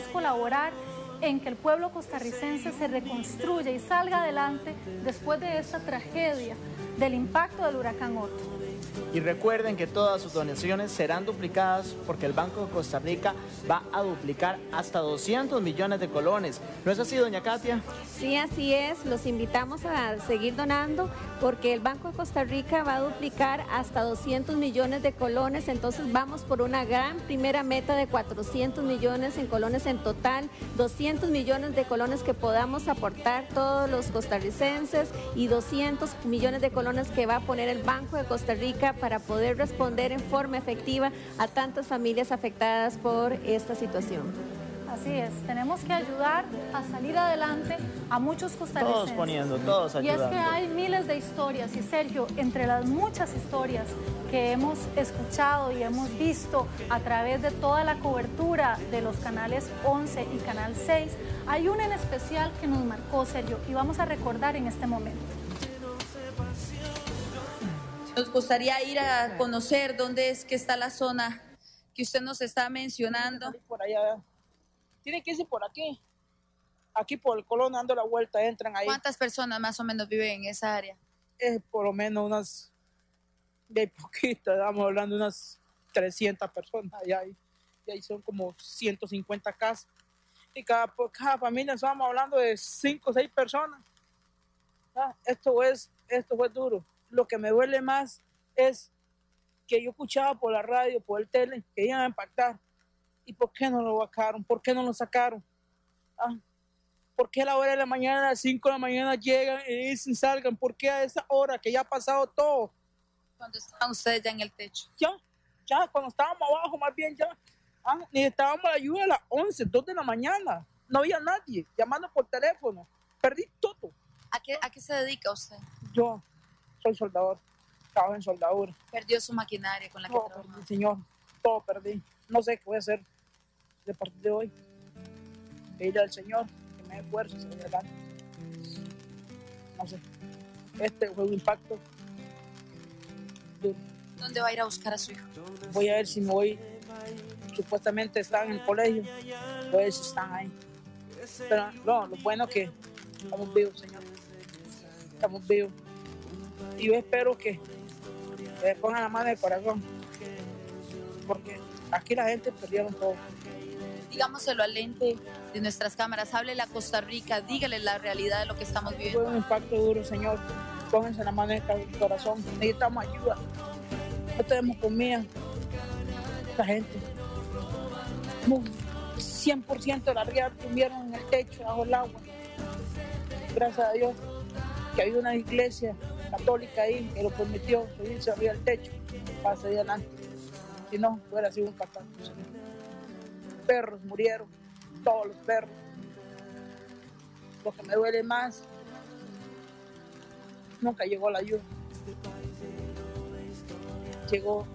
Colaborar en que el pueblo costarricense se reconstruya y salga adelante después de esta tragedia del impacto del huracán Otto. Y recuerden que todas sus donaciones serán duplicadas porque el Banco de Costa Rica va a duplicar hasta 200 millones de colones. ¿No es así, doña Katia? Sí, así es. Los invitamos a seguir donando porque el Banco de Costa Rica va a duplicar hasta 200 millones de colones. Entonces vamos por una gran primera meta de 400 millones en colones en total, 200 millones de colones que podamos aportar todos los costarricenses y 200 millones de colones que va a poner el Banco de Costa Rica para poder responder en forma efectiva a tantas familias afectadas por esta situación. Así es, tenemos que ayudar a salir adelante a muchos costarricenses. Todos poniendo, todos ayudando. Y es que hay miles de historias y Sergio, entre las muchas historias que hemos escuchado y hemos visto a través de toda la cobertura de los canales 11 y Canal 6, hay una en especial que nos marcó Sergio y vamos a recordar en este momento. Nos gustaría ir a conocer dónde es que está la zona que usted nos está mencionando. Por allá. Tienen que irse por aquí. Aquí por el Colón dando la vuelta, entran ahí. ¿Cuántas personas más o menos viven en esa área? Es por lo menos unas, de poquito, estamos hablando de unas 300 personas. Y ahí, y ahí son como 150 casas. Y cada, por cada familia estamos hablando de 5 o 6 personas. Ah, esto, es, esto fue duro. Lo que me duele más es que yo escuchaba por la radio, por el tele, que iban a impactar. ¿Y por qué no lo sacaron? ¿Por qué no lo sacaron? Ah, ¿Por qué a la hora de la mañana, a las 5 de la mañana llegan y dicen salgan? ¿Por qué a esa hora que ya ha pasado todo? Cuando estaban ustedes ya en el techo. Ya, ya, cuando estábamos abajo, más bien ya. Ah, necesitábamos la ayuda a las 11, 2 de la mañana. No había nadie llamando por teléfono. Perdí todo. ¿A qué, a qué se dedica usted? Yo soy soldador, trabajo en soldadura. Perdió su maquinaria con la que trabajaba. perdí, señor, todo perdí. No sé qué voy a hacer de partir de hoy. Pedirle al Señor que me dé fuerza adelante. No sé. Este fue un impacto. duro. ¿Dónde va a ir a buscar a su hijo? Voy a ver si me voy. Supuestamente están en el colegio. Voy a ver si están ahí. Pero no, lo bueno es que estamos vivos, Señor. Estamos vivos. Y yo espero que le pongan la mano en el corazón. Porque aquí la gente perdieron todo. Digámoselo al lente de nuestras cámaras, háblele a Costa Rica, dígale la realidad de lo que estamos Fue viviendo. un impacto duro, Señor. Pónganse la mano en el corazón. Necesitamos ayuda. No tenemos comida. La gente. Como 100% de la ría tuvieron en el techo, bajo el agua. Gracias a Dios que había una iglesia católica ahí que lo permitió subirse arriba del techo para salir adelante. Si no, hubiera sido un catástrofe. Perros murieron, todos los perros. Lo que me duele más, nunca llegó la ayuda. Llegó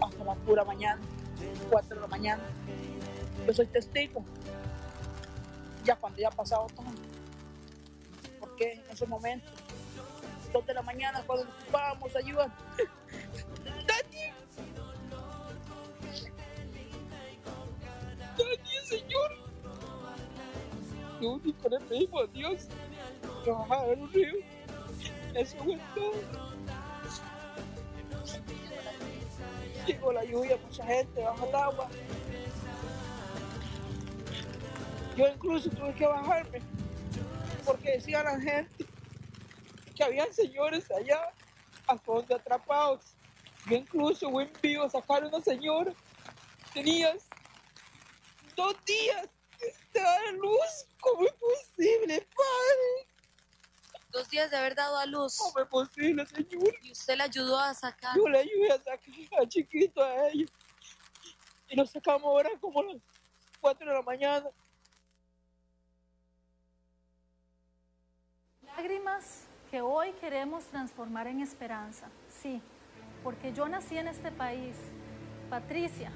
hasta la pura mañana, 4 de la mañana. Yo soy testigo. Ya cuando ya ha pasado todo. Porque en ese momento, 2 de la mañana, cuando ocupábamos ayuda, nadie, nadie, Señor. Lo único le pedimos a Dios que bajara un río. Eso fue todo. Llegó la lluvia, mucha gente bajo el agua. Yo incluso tuve que bajarme porque decía la gente que habían señores allá a fondo atrapados. Yo incluso fui en vivo a sacar a una señora. Tenías dos días de dar luz. ¿Cómo es posible, padre? Dos días de haber dado a luz. ¿Cómo es posible, señor? Y usted le ayudó a sacar. Yo le ayudé a sacar a chiquito a ellos. Y nos sacamos ahora como a las 4 de la mañana. Lágrimas que hoy queremos transformar en esperanza, sí, porque yo nací en este país. Patricia,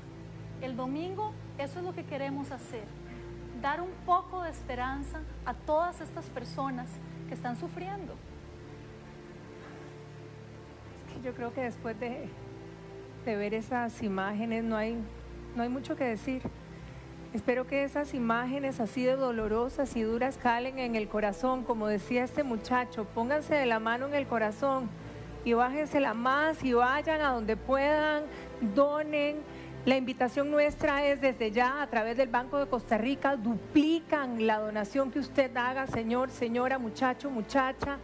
el domingo eso es lo que queremos hacer, dar un poco de esperanza a todas estas personas que están sufriendo. Yo creo que después de, de ver esas imágenes no hay, no hay mucho que decir. Espero que esas imágenes así de dolorosas y duras calen en el corazón, como decía este muchacho, pónganse de la mano en el corazón, y bájensela más y vayan a donde puedan, donen. La invitación nuestra es desde ya a través del Banco de Costa Rica, duplican la donación que usted haga, señor, señora, muchacho, muchacha.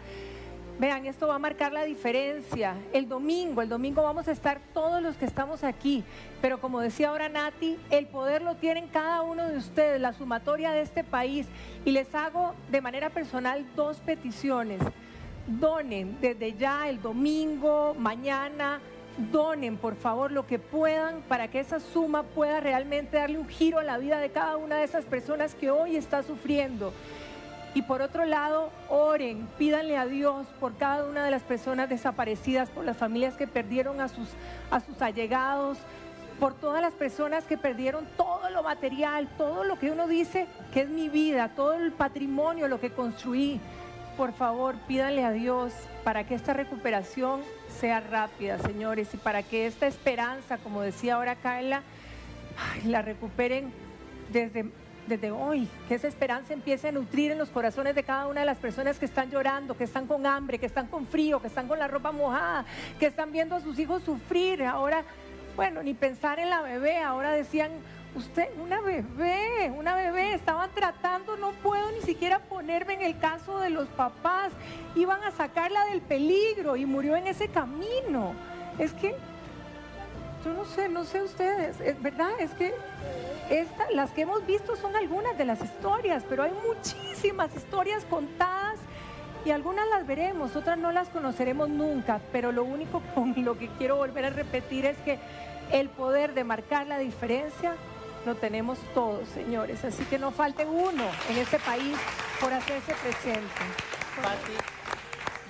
Vean, esto va a marcar la diferencia. El domingo, el domingo vamos a estar todos los que estamos aquí, pero como decía ahora Nati, el poder lo tienen cada uno de ustedes, la sumatoria de este país. Y les hago de manera personal dos peticiones. Donen desde ya el domingo, mañana, donen por favor lo que puedan para que esa suma pueda realmente darle un giro a la vida de cada una de esas personas que hoy está sufriendo. Y por otro lado, oren, pídanle a Dios por cada una de las personas desaparecidas, por las familias que perdieron a sus, a sus allegados, por todas las personas que perdieron todo lo material, todo lo que uno dice que es mi vida, todo el patrimonio, lo que construí. Por favor, pídanle a Dios para que esta recuperación sea rápida, señores, y para que esta esperanza, como decía ahora Carla, la recuperen desde desde hoy, que esa esperanza empiece a nutrir en los corazones de cada una de las personas que están llorando, que están con hambre, que están con frío, que están con la ropa mojada, que están viendo a sus hijos sufrir. Ahora, bueno, ni pensar en la bebé, ahora decían, usted, una bebé, una bebé, estaban tratando, no puedo ni siquiera ponerme en el caso de los papás, iban a sacarla del peligro y murió en ese camino. Es que yo no sé, no sé ustedes, es verdad, es que las que hemos visto son algunas de las historias, pero hay muchísimas historias contadas y algunas las veremos, otras no las conoceremos nunca, pero lo único con lo que quiero volver a repetir es que el poder de marcar la diferencia lo tenemos todos, señores, así que no falte uno en este país por hacerse presente.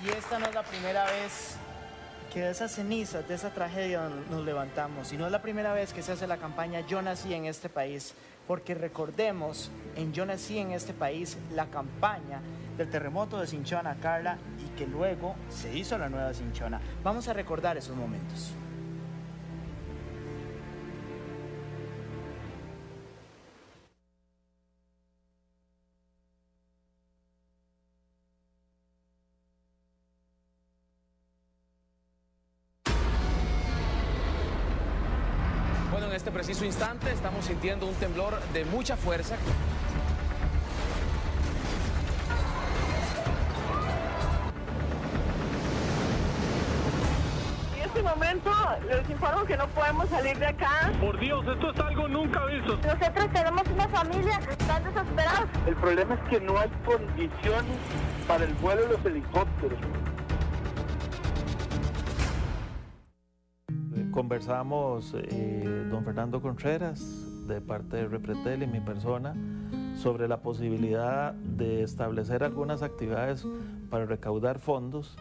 Y esta no es la primera vez que de esas cenizas, de esa tragedia nos levantamos. Y no es la primera vez que se hace la campaña Yo nací en este país, porque recordemos en Yo nací en este país la campaña del terremoto de Cinchona, Carla, y que luego se hizo la nueva Cinchona. Vamos a recordar esos momentos. Este preciso instante estamos sintiendo un temblor de mucha fuerza. En este momento les informo que no podemos salir de acá. Por Dios, esto es algo nunca visto. Nosotros tenemos una familia, están desesperados. El problema es que no hay condiciones para el vuelo de los helicópteros. Conversamos eh, don Fernando Contreras de parte de Repretel y mi persona sobre la posibilidad de establecer algunas actividades para recaudar fondos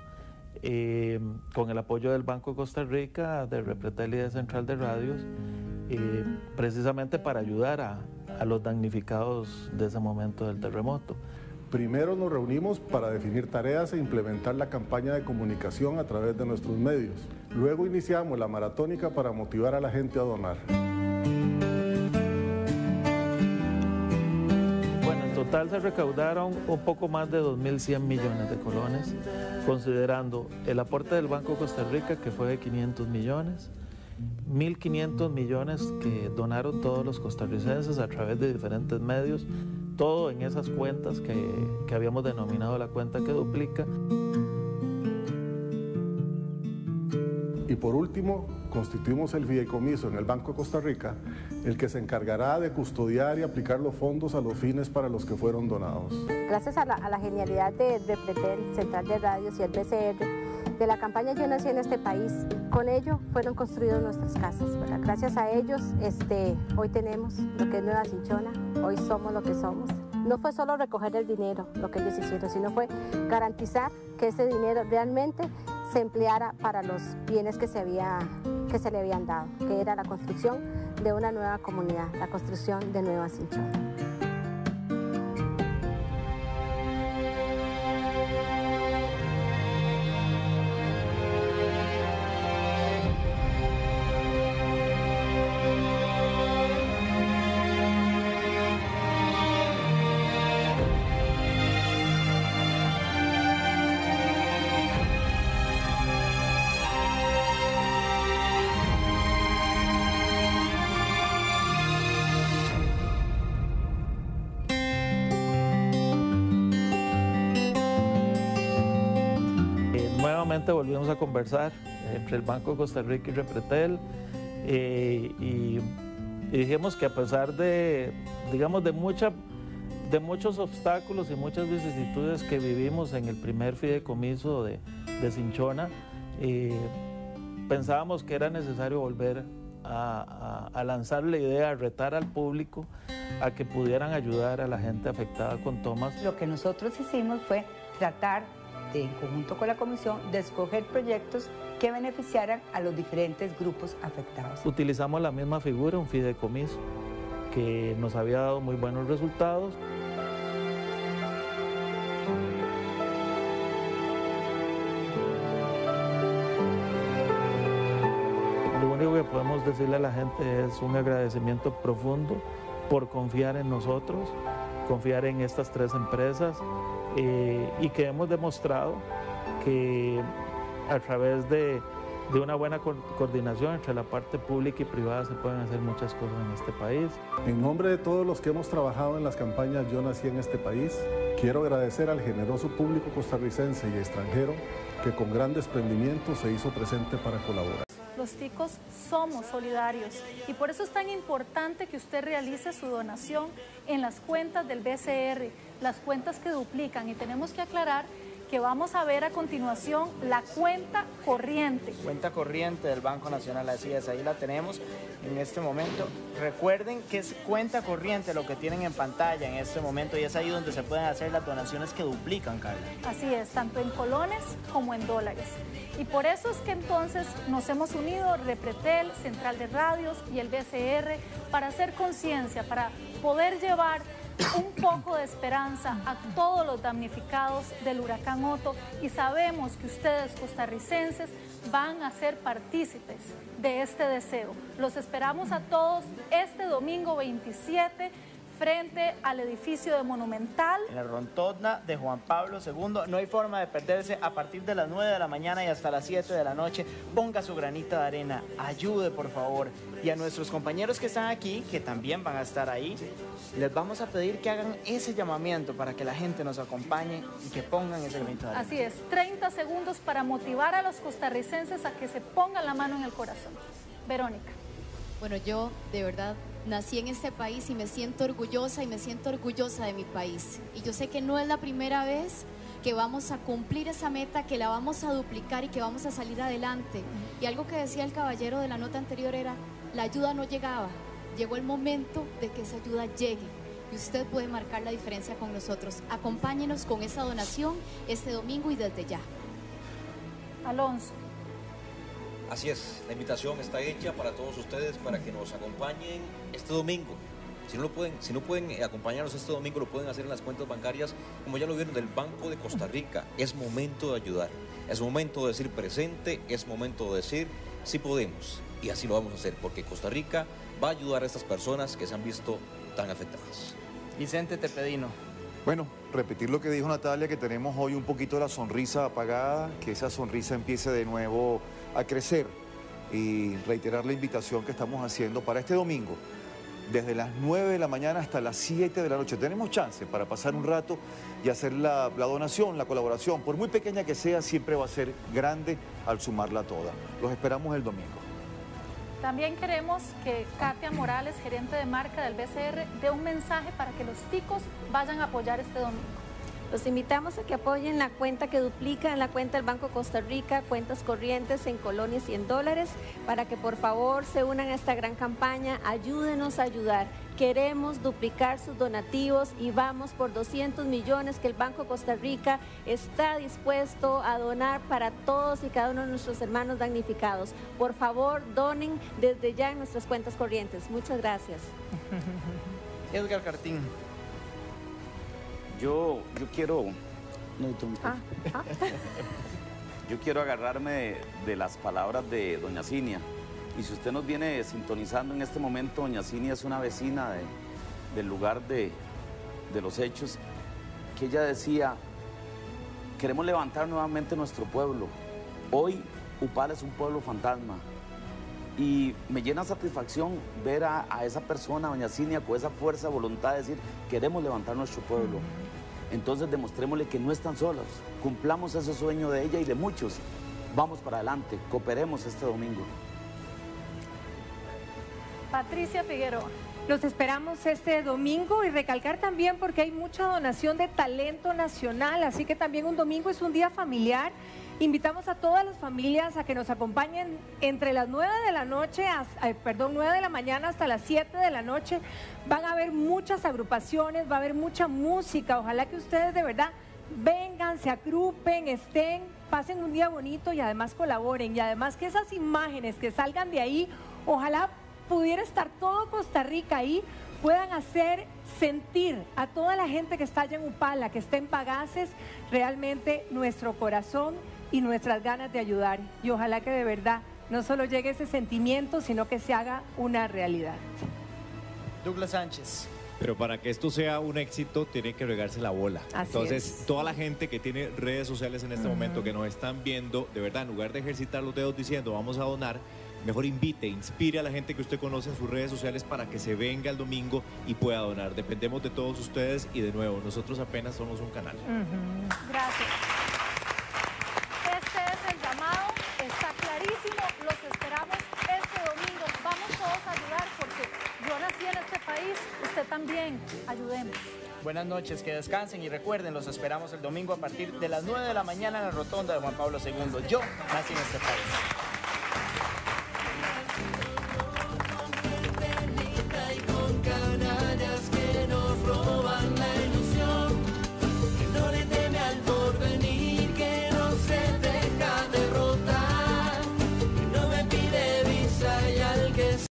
eh, con el apoyo del Banco de Costa Rica, de Repretel y de Central de Radios, eh, precisamente para ayudar a, a los damnificados de ese momento del terremoto. Primero nos reunimos para definir tareas e implementar la campaña de comunicación a través de nuestros medios. Luego iniciamos la maratónica para motivar a la gente a donar. Bueno, en total se recaudaron un poco más de 2.100 millones de colones, considerando el aporte del Banco Costa Rica, que fue de 500 millones, 1.500 millones que donaron todos los costarricenses a través de diferentes medios, todo en esas cuentas que, que habíamos denominado la cuenta que duplica. Y por último, constituimos el fideicomiso en el Banco de Costa Rica, el que se encargará de custodiar y aplicar los fondos a los fines para los que fueron donados. Gracias a la, a la genialidad de, de Pretel, Central de Radios y el BCR, de la campaña Yo nací en este país, con ello fueron construidas nuestras casas. Gracias a ellos este, hoy tenemos lo que es Nueva Cinchona, hoy somos lo que somos. No fue solo recoger el dinero lo que ellos hicieron, sino fue garantizar que ese dinero realmente se empleara para los bienes que se, había, que se le habían dado, que era la construcción de una nueva comunidad, la construcción de Nueva Cinchona. Conversar entre el Banco de Costa Rica y Repretel eh, y, y dijimos que a pesar de, digamos, de, mucha, de muchos obstáculos y muchas vicisitudes que vivimos en el primer fideicomiso de, de Cinchona, eh, pensábamos que era necesario volver a, a, a, lanzar la idea, a retar al público a que pudieran ayudar a la gente afectada con tomas. Lo que nosotros hicimos fue tratar, en conjunto con la comisión, de escoger proyectos que beneficiaran a los diferentes grupos afectados. Utilizamos la misma figura, un fideicomiso, que nos había dado muy buenos resultados. Lo único que podemos decirle a la gente es un agradecimiento profundo por confiar en nosotros, confiar en estas tres empresas eh, y que hemos demostrado que a través de, de una buena co coordinación entre la parte pública y privada se pueden hacer muchas cosas en este país. En nombre de todos los que hemos trabajado en las campañas Yo Nací en este país, quiero agradecer al generoso público costarricense y extranjero que con gran desprendimiento se hizo presente para colaborar. Los ticos somos solidarios y por eso es tan importante que usted realice su donación en las cuentas del BCR, las cuentas que duplican y tenemos que aclarar que vamos a ver a continuación la cuenta corriente. Cuenta corriente del Banco Nacional, así es, ahí la tenemos en este momento. Recuerden que es cuenta corriente lo que tienen en pantalla en este momento y es ahí donde se pueden hacer las donaciones que duplican, Carla. Así es, tanto en colones como en dólares. Y por eso es que entonces nos hemos unido Repretel, Central de Radios y el BCR para hacer conciencia, para poder llevar un poco de esperanza a todos los damnificados del huracán Otto y sabemos que ustedes costarricenses van a ser partícipes de este deseo. Los esperamos a todos este domingo 27 frente al edificio de Monumental. En la Rontodna de Juan Pablo II. No hay forma de perderse a partir de las 9 de la mañana y hasta las 7 de la noche. Ponga su granita de arena, ayude por favor. Y a nuestros compañeros que están aquí, que también van a estar ahí, les vamos a pedir que hagan ese llamamiento para que la gente nos acompañe y que pongan ese granito de arena. Así es, 30 segundos para motivar a los costarricenses a que se pongan la mano en el corazón. Verónica. Bueno, yo de verdad nací en este país y me siento orgullosa y me siento orgullosa de mi país. Y yo sé que no es la primera vez que vamos a cumplir esa meta, que la vamos a duplicar y que vamos a salir adelante. Y algo que decía el caballero de la nota anterior era, la ayuda no llegaba, llegó el momento de que esa ayuda llegue. Y usted puede marcar la diferencia con nosotros. Acompáñenos con esa donación este domingo y desde ya. Alonso. Así es, la invitación está hecha para todos ustedes para que nos acompañen este domingo. Si no, lo pueden, si no pueden eh, acompañarnos este domingo, lo pueden hacer en las cuentas bancarias, como ya lo vieron, del Banco de Costa Rica. Es momento de ayudar, es momento de decir presente, es momento de decir sí podemos. Y así lo vamos a hacer, porque Costa Rica va a ayudar a estas personas que se han visto tan afectadas. Vicente Tepedino. Bueno, repetir lo que dijo Natalia, que tenemos hoy un poquito la sonrisa apagada, que esa sonrisa empiece de nuevo a crecer y reiterar la invitación que estamos haciendo para este domingo, desde las 9 de la mañana hasta las 7 de la noche. Tenemos chance para pasar un rato y hacer la, la donación, la colaboración, por muy pequeña que sea, siempre va a ser grande al sumarla toda. Los esperamos el domingo. También queremos que Katia Morales, gerente de marca del BCR, dé un mensaje para que los ticos vayan a apoyar este domingo. Los invitamos a que apoyen la cuenta que duplica en la cuenta del Banco Costa Rica, cuentas corrientes en colonias y en dólares, para que por favor se unan a esta gran campaña, ayúdenos a ayudar. Queremos duplicar sus donativos y vamos por 200 millones que el Banco Costa Rica está dispuesto a donar para todos y cada uno de nuestros hermanos damnificados. Por favor, donen desde ya en nuestras cuentas corrientes. Muchas gracias. Edgar Cartín. Yo, yo quiero... Ah, ah. Yo quiero agarrarme de, de las palabras de doña Cinia. Y si usted nos viene sintonizando en este momento, doña Cinia es una vecina de- del lugar de, de los hechos, que ella decía, queremos levantar nuevamente nuestro pueblo. Hoy Upal es un pueblo fantasma. Y me llena satisfacción ver a, a esa persona, doña Cinia, con esa fuerza, voluntad de decir, queremos levantar nuestro pueblo. Entonces demostrémosle que no están solos. Cumplamos ese sueño de ella y de muchos. Vamos para adelante, cooperemos este domingo. Patricia Figueroa. Los esperamos este domingo y recalcar también porque hay mucha donación de talento nacional, así que también un domingo es un día familiar. Invitamos a todas las familias a que nos acompañen entre las 9 de la noche, perdón, 9 de la mañana hasta las 7 de la noche. Van a haber muchas agrupaciones, va a haber mucha música. Ojalá que ustedes de verdad vengan, se agrupen, estén, pasen un día bonito y además colaboren. Y además que esas imágenes que salgan de ahí, ojalá pudiera estar todo Costa Rica ahí, puedan hacer sentir a toda la gente que está allá en Upala, que está en Pagaces, realmente nuestro corazón y nuestras ganas de ayudar. Y ojalá que de verdad no solo llegue ese sentimiento, sino que se haga una realidad. Douglas Sánchez. Pero para que esto sea un éxito, tiene que regarse la bola. Así Entonces, es. toda la gente que tiene redes sociales en este momento, que nos están viendo, de verdad, en lugar de ejercitar los dedos diciendo vamos a donar, mejor invite, inspire a la gente que usted conoce en sus redes sociales para que se venga el domingo y pueda donar. Dependemos de todos ustedes y de nuevo, nosotros apenas somos un canal. Gracias. también. Ayudemos. Buenas noches, que descansen y recuerden, los esperamos el domingo a partir de las 9 de la mañana en la rotonda de Juan Pablo II. Yo nací en este país.